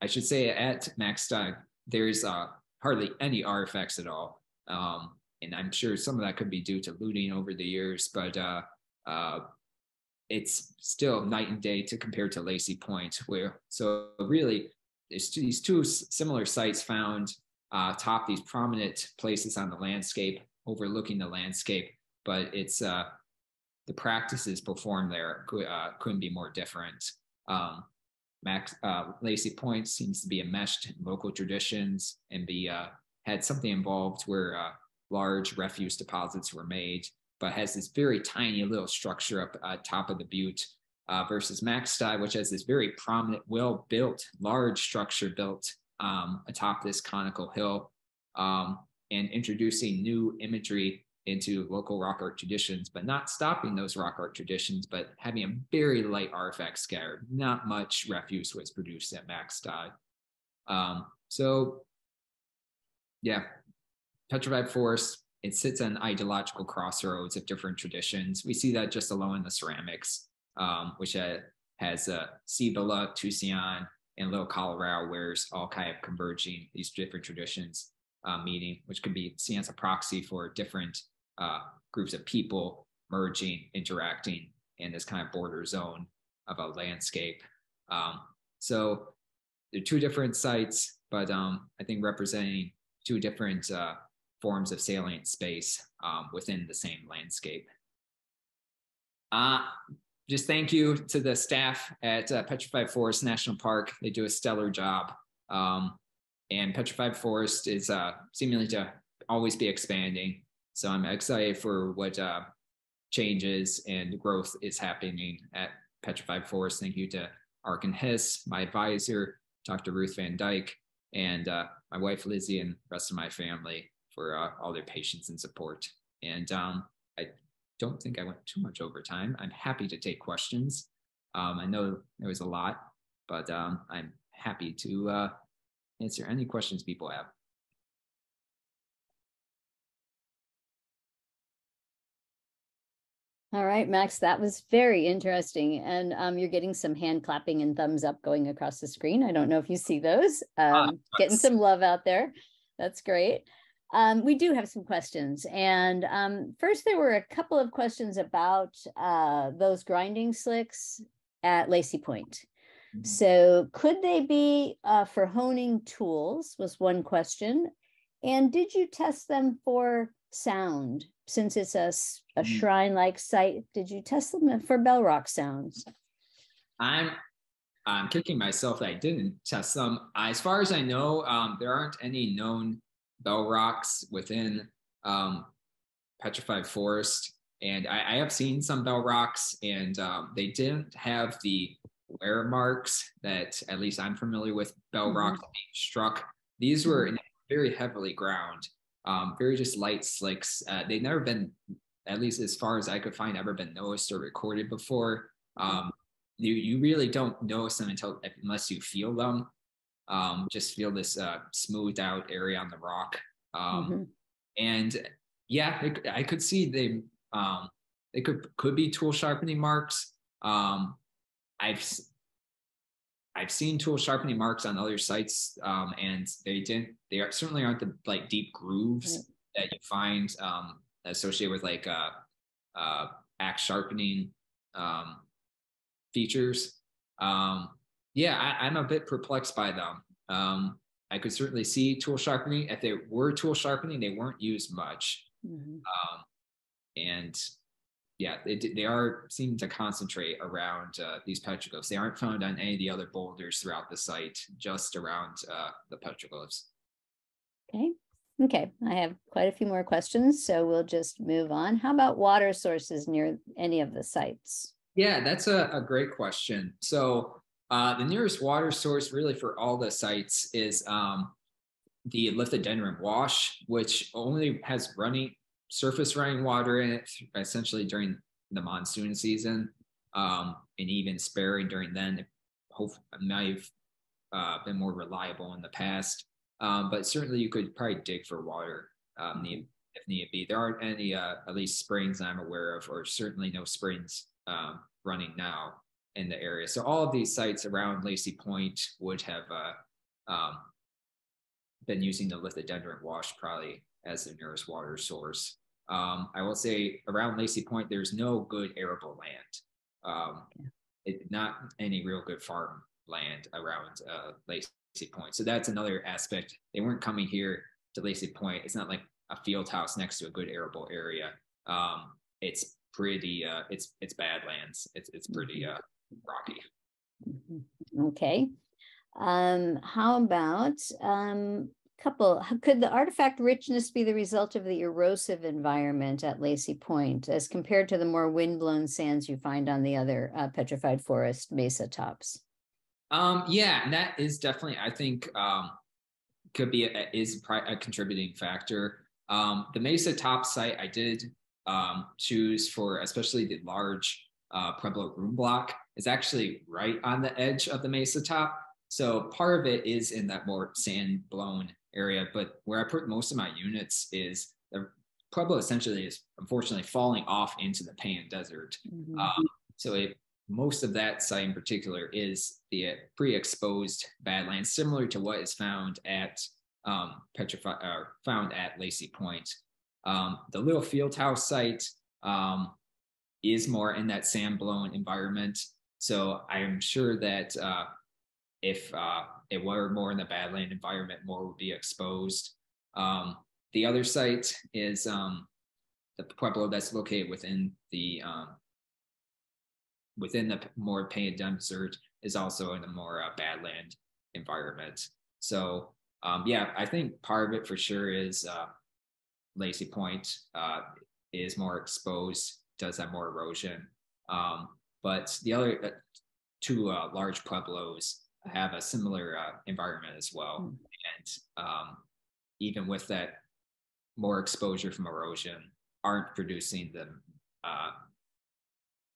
I should say at Mac Stod, there's uh, hardly any artifacts at all. Um, and I'm sure some of that could be due to looting over the years, but uh, uh, it's still night and day to compare to Lacey Point, where so really there's these two similar sites found uh, top these prominent places on the landscape, overlooking the landscape, but it's uh, the practices performed there uh, couldn't be more different. Um, Max uh, Lacey Point seems to be enmeshed in local traditions and be uh, had something involved where uh, large refuse deposits were made but has this very tiny little structure up uh, top of the butte uh, versus Mac Stod, which has this very prominent, well built, large structure built um, atop this conical hill um, and introducing new imagery into local rock art traditions, but not stopping those rock art traditions, but having a very light artifact scattered. Not much refuse was produced at Mac Stod. Um, so, yeah, Petrified Forest it sits on ideological crossroads of different traditions. We see that just alone in the ceramics, um, which has uh, Cibola, Tusayan, and Little Colorado, where's all kind of converging these different traditions uh, meeting, which can be seen as a proxy for different uh, groups of people merging, interacting in this kind of border zone of a landscape. Um, so they're two different sites, but um, I think representing two different uh, forms of salient space um, within the same landscape. Uh, just thank you to the staff at uh, Petrified Forest National Park. They do a stellar job. Um, and Petrified Forest is uh, seemingly to always be expanding. So I'm excited for what uh, changes and growth is happening at Petrified Forest. Thank you to Arkin Hiss, my advisor, Dr. Ruth Van Dyke, and uh, my wife Lizzie and rest of my family for uh, all their patience and support. And um, I don't think I went too much over time. I'm happy to take questions. Um, I know there was a lot, but um, I'm happy to uh, answer any questions people have. All right, Max, that was very interesting. And um, you're getting some hand clapping and thumbs up going across the screen. I don't know if you see those. Ah, um, getting some love out there. That's great. Um, we do have some questions. And um, first, there were a couple of questions about uh, those grinding slicks at Lacey Point. Mm-hmm. So, could they be uh, for honing tools? Was one question. And did you test them for sound? Since it's a, a mm-hmm. shrine like site, did you test them for bell rock sounds? I'm I'm kicking myself that I didn't test them. As far as I know, um, there aren't any known bell rocks within um, petrified forest and I, I, have seen some bell rocks and um, they didn't have the wear marks that at least I'm familiar with, bell mm-hmm. rocks being struck. These were mm-hmm. very heavily ground, um, very just light slicks. Uh, they've never been, at least as far as I could find, ever been noticed or recorded before. Um, you you really don't notice them until unless you feel them. Um, just feel this uh, smoothed out area on the rock. Um, mm-hmm. And yeah, it, I could see they um, they could could be tool sharpening marks. Um, I've I've seen tool sharpening marks on other sites, um, and they didn't. They are, certainly aren't the like deep grooves right. that you find um, associated with like uh, uh, axe sharpening um, features. Um, yeah, I, am a bit perplexed by them. Um, I could certainly see tool sharpening. If they were tool sharpening, they weren't used much. Mm-hmm. Um, and yeah, they, they are seem to concentrate around uh, these petroglyphs. They aren't found on any of the other boulders throughout the site, just around uh, the petroglyphs. Okay. Okay. I have quite a few more questions, so we'll just move on. How about water sources near any of the sites? Yeah, that's a, a great question. So uh, the nearest water source, really, for all the sites is um, the Lithodendron Wash, which only has running surface running water in it, essentially during the monsoon season, um, and even sparing during then. Hope might have uh, been more reliable in the past, um, but certainly you could probably dig for water um, need, if need be. There aren't any, uh, at least springs I'm aware of, or certainly no springs um, running now in the area. So all of these sites around Lacey Point would have uh, um, been using the lithodendron wash probably as the nearest water source. Um, I will say around Lacey Point, there's no good arable land. Um, it, not any real good farm land around uh, Lacey Point. So that's another aspect. They weren't coming here to Lacey Point. It's not like a field house next to a good arable area. Um, it's pretty. Uh, it's it's badlands. It's it's pretty mm-hmm. uh, rocky. Mm-hmm. Okay. Um, how about um, couple? Could the artifact richness be the result of the erosive environment at Lacey Point as compared to the more windblown sands you find on the other uh, petrified forest mesa tops? Um, yeah, and that is definitely, I think, um, could be a, is a contributing factor. Um, the mesa top site I did um, choose for, especially the large uh, Pueblo room block is actually right on the edge of the mesa top. So part of it is in that more sand blown area, but where I put most of my units is the Pueblo essentially is unfortunately falling off into the Painted Desert. Mm-hmm. Um, so it, most of that site in particular is the pre-exposed badlands, similar to what is found at um, petrified or found at Lacey Point. Um, the little field house site um, is more in that sand blown environment. So I'm sure that uh, if uh, it were more in the badland environment, more would be exposed. Um, the other site is um, the pueblo that's located within the um, within the more Painted Desert is also in a more uh, badland environment. So um, yeah, I think part of it for sure is uh, Point uh, is more exposed does have more erosion. Um, but the other uh, two uh, large pueblos have a similar uh, environment as well. Mm. And um, even with that more exposure from erosion, aren't producing the uh,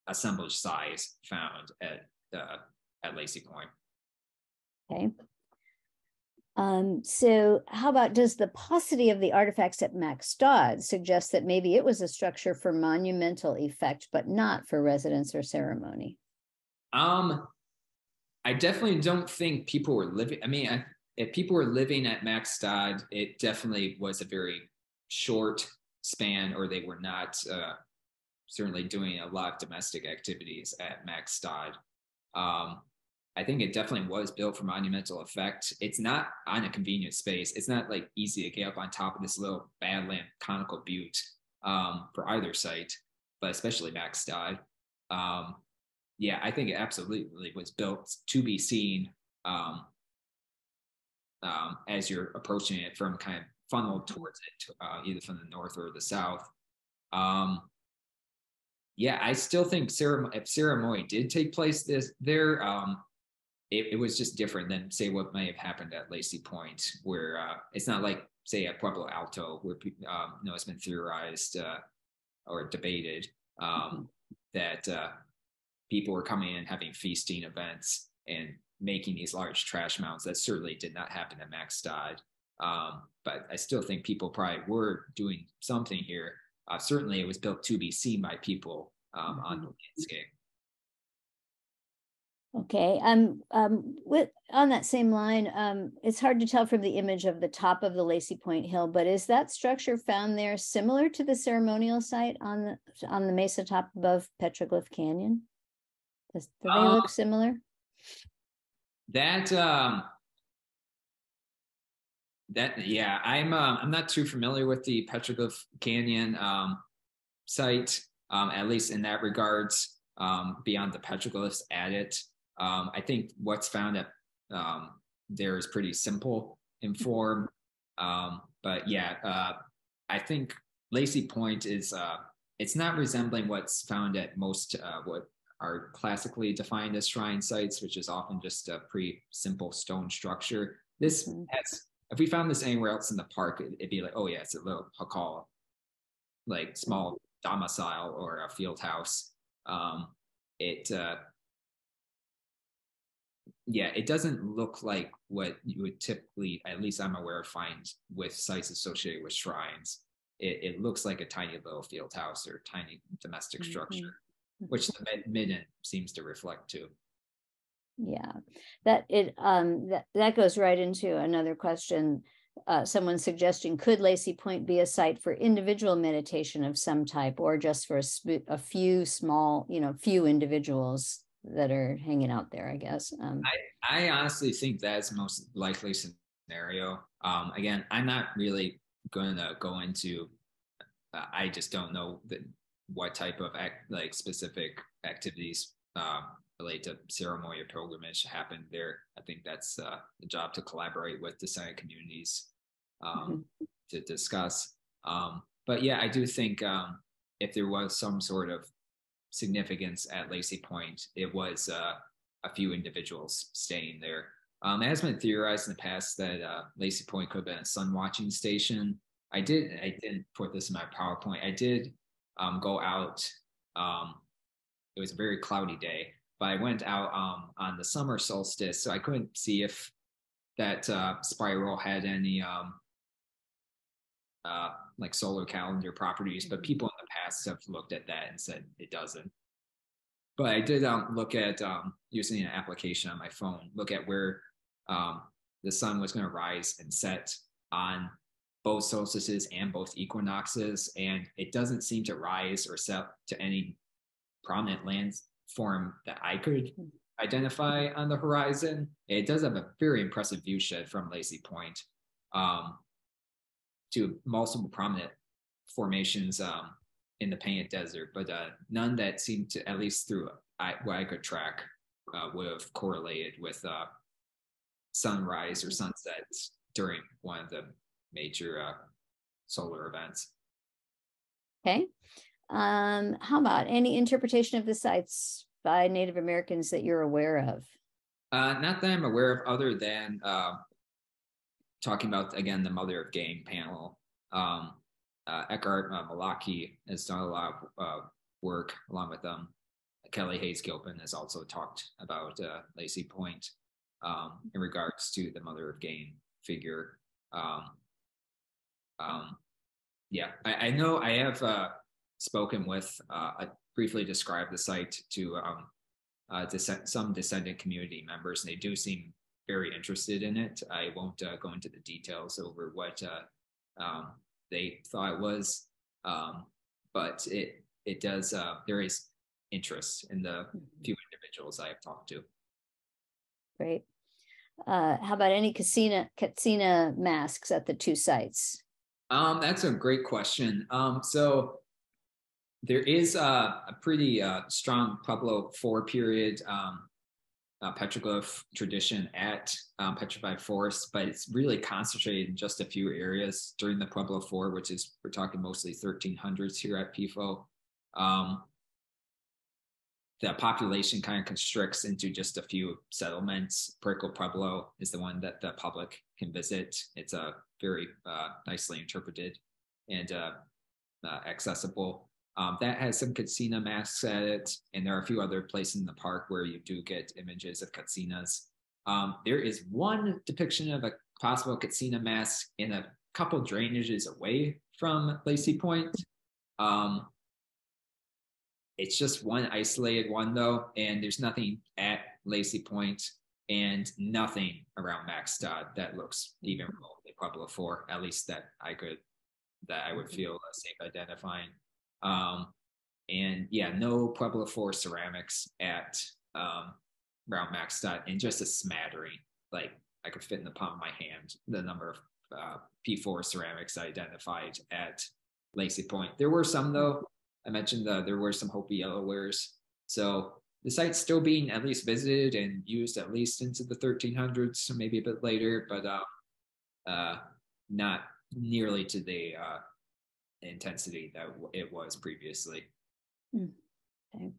assemblage size found at uh, at Lacey Point. Okay. Um, so how about does the paucity of the artifacts at Mac Stod suggest that maybe it was a structure for monumental effect, but not for residence or ceremony? Um, I definitely don't think people were living. I mean, I, if people were living at Mac Stod, it definitely was a very short span, or they were not uh, certainly doing a lot of domestic activities at Mac Stod. Um, I think it definitely was built for monumental effect. It's not on a convenient space. It's not like easy to get up on top of this little badland conical butte um, for either site, but especially Mac Stod. Um, yeah, I think it absolutely was built to be seen um, um, as you're approaching it from kind of funneled towards it, uh, either from the north or the south. Um, yeah, I still think Sarah, if ceremony did take place this there, um, it, it, was just different than say what may have happened at Lacey Point, where uh, it's not like say at Pueblo Alto, where um, you know it's been theorized uh, or debated um, mm-hmm. that uh, people were coming in having feasting events and making these large trash mounds. That certainly did not happen at Mac Stod. Um, but I still think people probably were doing something here. Uh, certainly, it was built to be seen by people um, mm-hmm. on the landscape. Okay. Um, um, with on that same line, um, it's hard to tell from the image of the top of the Lacey Point Hill, but is that structure found there similar to the ceremonial site on the on the mesa top above Petroglyph Canyon? Does do they look um, similar? That um, that yeah, I'm um, I'm not too familiar with the Petroglyph Canyon um, site, um, at least in that regards. Um, beyond the petroglyphs at it, um, I think what's found at um, there is pretty simple in form, um, but yeah, uh, I think Lacey Point is uh, it's not resembling what's found at most uh, what are classically defined as shrine sites, which is often just a pretty simple stone structure. This mm-hmm. has if we found this anywhere else in the park, it'd be like, oh yeah, it's a little jacal, like small domicile or a field house. Um, it, uh, yeah, it doesn't look like what you would typically, at least I'm aware of, find with sites associated with shrines. It, it looks like a tiny little field house or tiny domestic mm-hmm. structure. Which the midden seems to reflect too yeah that it um that that goes right into another question uh, someone suggesting could Lacey Point be a site for individual meditation of some type, or just for a, sp- a few small, you know, few individuals that are hanging out there? I guess. Um, I, I honestly think that's most likely scenario. Um, again, I'm not really going to go into. Uh, I just don't know that what type of act, like specific activities um, relate to ceremony or pilgrimage happen there. I think that's uh, the job to collaborate with the Senate communities um, mm-hmm. to discuss. Um, but yeah, I do think um, if there was some sort of significance at Lacey Point, it was uh, a few individuals staying there. Um, it has been theorized in the past that uh, Lacey Point could have been a sun watching station. I did. I didn't put this in my PowerPoint. I did um, go out. Um, it was a very cloudy day, but I went out um, on the summer solstice, so I couldn't see if that uh, spiral had any um, uh, like solar calendar properties. But people in the past have looked at that and said it doesn't. But I did um, look at um, using an application on my phone, look at where um, the sun was going to rise and set on both solstices and both equinoxes, and it doesn't seem to rise or set to any prominent lands form that I could identify on the horizon. It does have a very impressive view shed from Lacey Point um, to multiple prominent formations um, in the Painted Desert, but uh, none that seemed to, at least through I, what I could track, uh, would have correlated with uh, sunrise or sunsets during one of the major uh, solar events. Okay. Um, how about any interpretation of the sites by Native Americans that you're aware of? Uh, not that I'm aware of, other than uh, talking about again the Mother of Game panel. Um, uh, Ekkehart uh, Malotki has done a lot of uh, work along with them. Kelley Hays-Gilpin has also talked about uh, Lacey Point um, in regards to the Mother of Game figure. Um, um, yeah, I, I, know I have uh, spoken with, uh, I briefly described the site to um, uh, some descendant community members, and they do seem very interested in it. I won't uh, go into the details over what uh, um, they thought it was, um, but it it does. Uh, there is interest in the mm-hmm. few individuals I have talked to. Great. Uh, how about any Ketsena Ketsena masks at the two sites? Um, that's a great question. Um, so there is a, a pretty uh, strong Pueblo Four period um, uh, petroglyph tradition at um, Petrified Forest, but it's really concentrated in just a few areas during the Pueblo Four, which is we're talking mostly 1300s here at PFO. Um, the population kind of constricts into just a few settlements. Puerco Pueblo is the one that the public can visit. It's a very uh, nicely interpreted and uh, uh, accessible. Um, that has some Ketsina masks at it, and there are a few other places in the park where you do get images of Ketsinas. Um, there is one depiction of a possible Ketsina mask in a couple drainages away from Lacey Point. Um, it's just one isolated one though, and there's nothing at Lacey Point and nothing around Max Mac Stod that looks even remotely Pueblo Four, at least that I could that I would mm-hmm. feel safe identifying. Um, and yeah, no Pueblo Four ceramics at um, around Mac Stod, and just a smattering. Like I could fit in the palm of my hand the number of uh, P4 ceramics identified at Lacey Point. There were some though I mentioned that there were some Hopi yellowwares. So the site's still being at least visited and used at least into the 1300s, so maybe a bit later, but uh, uh, not nearly to the uh, intensity that it was previously. Hmm. Okay.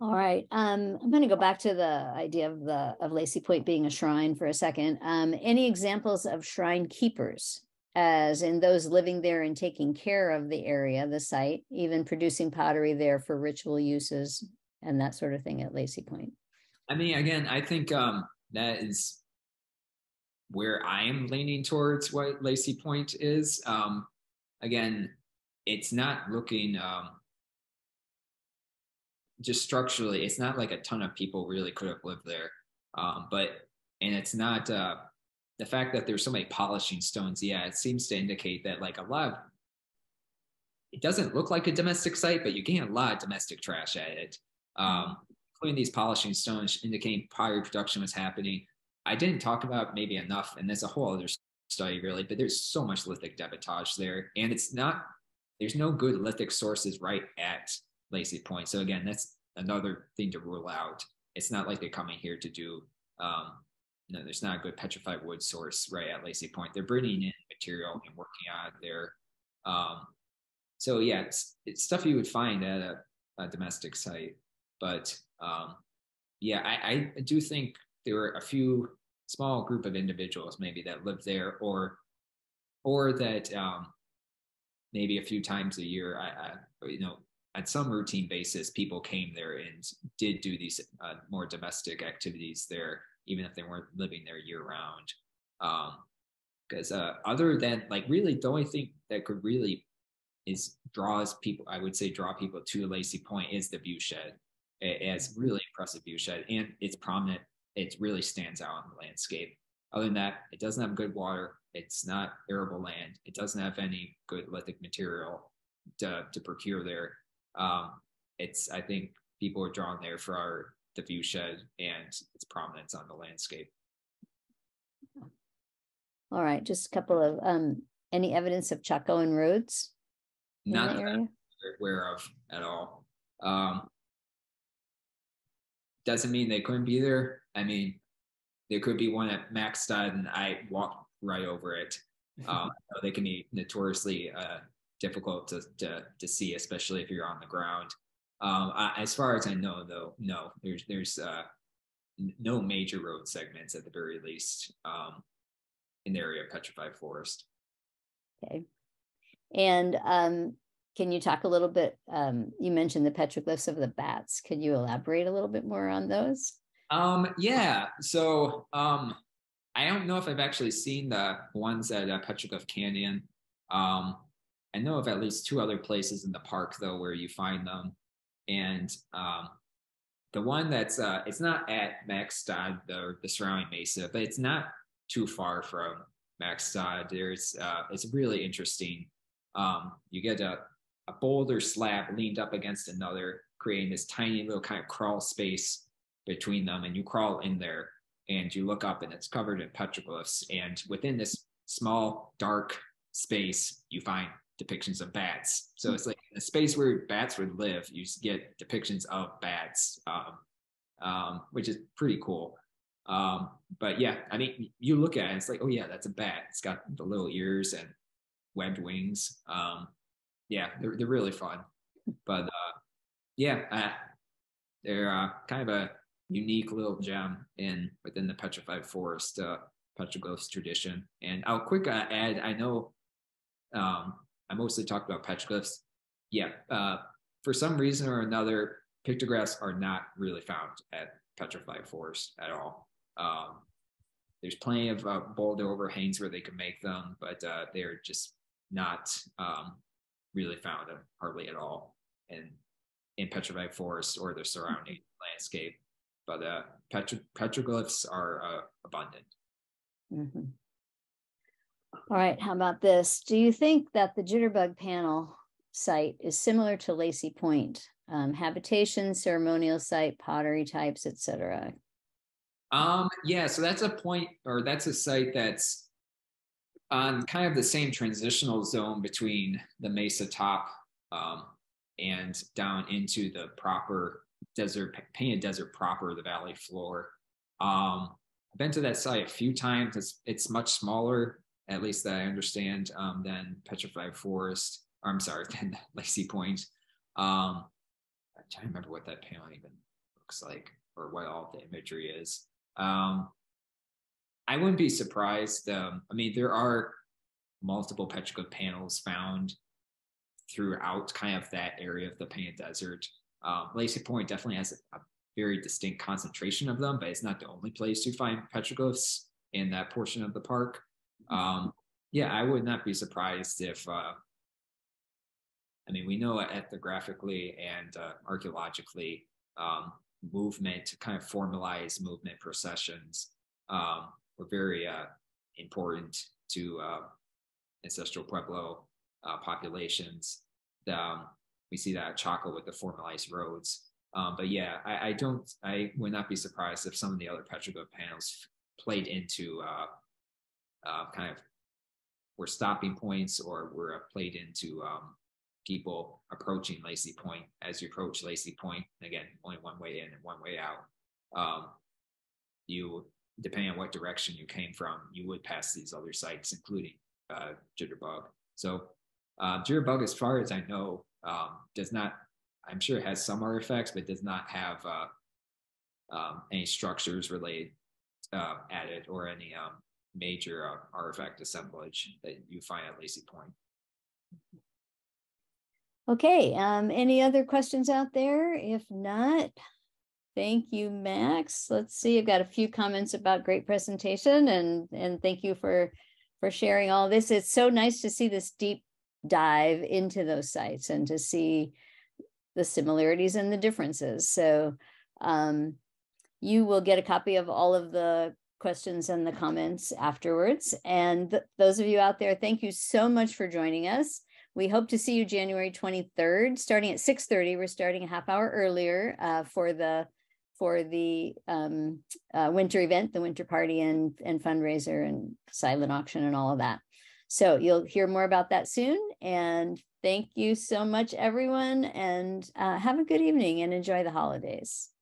All right. Um, I'm going to go back to the idea of the of Lacey Point being a shrine for a second. Um, any examples of shrine keepers as in those living there and taking care of the area, the site, even producing pottery there for ritual uses and that sort of thing at Lacey Point. I mean, again, I think um, that is where I am leaning towards what Lacey Point is. Um, again, it's not looking um, just structurally, it's not like a ton of people really could have lived there. Um, but, and it's not, uh, the fact that there's so many polishing stones, yeah, it seems to indicate that like a lot of it doesn't look like a domestic site, but you get a lot of domestic trash at it. Um, including these polishing stones indicating pottery production was happening. I didn't talk about maybe enough, and there's a whole other study really, but there's so much lithic debitage there, and it's not there's no good lithic sources right at Lacey Point. So again, that's another thing to rule out. It's not like they're coming here to do um, no, there's not a good petrified wood source right at Lacey Point. They're bringing in material and working on it there. Um, so yeah, it's, it's stuff you would find at a, a domestic site, but um, yeah, I, I do think there were a few small group of individuals maybe that lived there, or or that um, maybe a few times a year, I, I you know at some routine basis, people came there and did do these uh, more domestic activities there even if they weren't living there year round. Because um, uh, other than like really the only thing that could really is draws people, I would say draw people to Lacey Point is the view shed. It, it's really impressive view shed and it's prominent. It really stands out in the landscape. Other than that, it doesn't have good water. It's not arable land. It doesn't have any good lithic material to, to procure there. Um, it's I think people are drawn there for our the view shed and its prominence on the landscape. All right, just a couple of um, any evidence of Chacoan roads? Not that I'm aware of at all. Um, doesn't mean they couldn't be there. I mean, there could be one at Max Mac Stod and I walked right over it. Um, they can be notoriously uh, difficult to, to, to see, especially if you're on the ground. Um, I, as far as I know, though, no, there's there's uh, no major road segments at the very least um, in the area of petrified forest. Okay, and um, can you talk a little bit? Um, you mentioned the petroglyphs of the bats. Can you elaborate a little bit more on those? Um, yeah. So um, I don't know if I've actually seen the ones at uh, Petroglyph Canyon. Um, I know of at least two other places in the park though where you find them and um, the one that's uh, it's not at Mac Stod or the surrounding mesa, but it's not too far from Mac Stod. There's uh, it's really interesting. Um, you get a, a boulder slab leaned up against another, creating this tiny little kind of crawl space between them, and you crawl in there and you look up and it's covered in petroglyphs. And within this small dark space, you find depictions of bats. So it's like a space where bats would live, you get depictions of bats, um, um, which is pretty cool. Um, but yeah, I mean, you look at it, it's like, oh yeah, that's a bat. It's got the little ears and webbed wings. Um, yeah, they're, they're really fun. But uh, yeah, they're uh, kind of a unique little gem in within the petrified forest uh, petroglyphs tradition. And I'll quick uh, add, I know um, I mostly talked about petroglyphs. Yeah, uh, for some reason or another, pictographs are not really found at petrified forest at all. Um, there's plenty of uh, boulder overhangs where they can make them, but uh, they're just not um, really found hardly at all in in petrified forest or the surrounding landscape. But uh, petro- petroglyphs are uh, abundant. Mm-hmm. All right, how about this? Do you think that the Jitterbug panel site is similar to Lacey Point? Um, habitation, ceremonial site, pottery types, etc. Um, yeah, so that's a point, or that's a site that's on kind of the same transitional zone between the Mesa top um, and down into the proper desert, painted desert proper, the valley floor. Um, I've been to that site a few times. It's it's much smaller, at least that I understand, um, than Petrified Forest. Or I'm sorry, than Lacey Point. Um, I'm trying to remember what that panel even looks like or what all the imagery is. Um, I wouldn't be surprised. Um, I mean, there are multiple petroglyph panels found throughout kind of that area of the Painted Desert. Um, Lacey Point definitely has a, a, very distinct concentration of them, but it's not the only place you find petroglyphs in that portion of the park. Um, yeah, I would not be surprised if, uh, I mean, we know ethnographically and uh, archaeologically, um, movement, to kind of formalized movement processions um, were very uh, important to uh, ancestral Pueblo uh, populations. Um, we see that at Chaco with the formalized roads. Um, but yeah, I, I, don't, I would not be surprised if some of the other petroglyph panels played into uh, kind of were stopping points or were played into um, people approaching Lacey Point. As you approach Lacey Point, again, only one way in and one way out. Um, you, depending on what direction you came from, you would pass these other sites, including uh, Jitterbug. So uh, Jitterbug, as far as I know, um, does not. I'm sure it has some artifacts, but does not have uh, um, any structures related uh, added or any um, major artifact assemblage that you find at Lacey Point. Okay, um, any other questions out there? If not, thank you, Max. Let's see, I've got a few comments about great presentation and and thank you for for sharing all this. It's so nice to see this deep dive into those sites and to see the similarities and the differences. So um, you will get a copy of all of the questions and the comments afterwards. And th those of you out there, thank you so much for joining us. We hope to see you January 23rd, starting at 6.30. We're starting a half hour earlier uh, for the for the um, uh, winter event, the winter party and, and fundraiser and silent auction and all of that. So you'll hear more about that soon. And thank you so much, everyone. And uh, have a good evening and enjoy the holidays.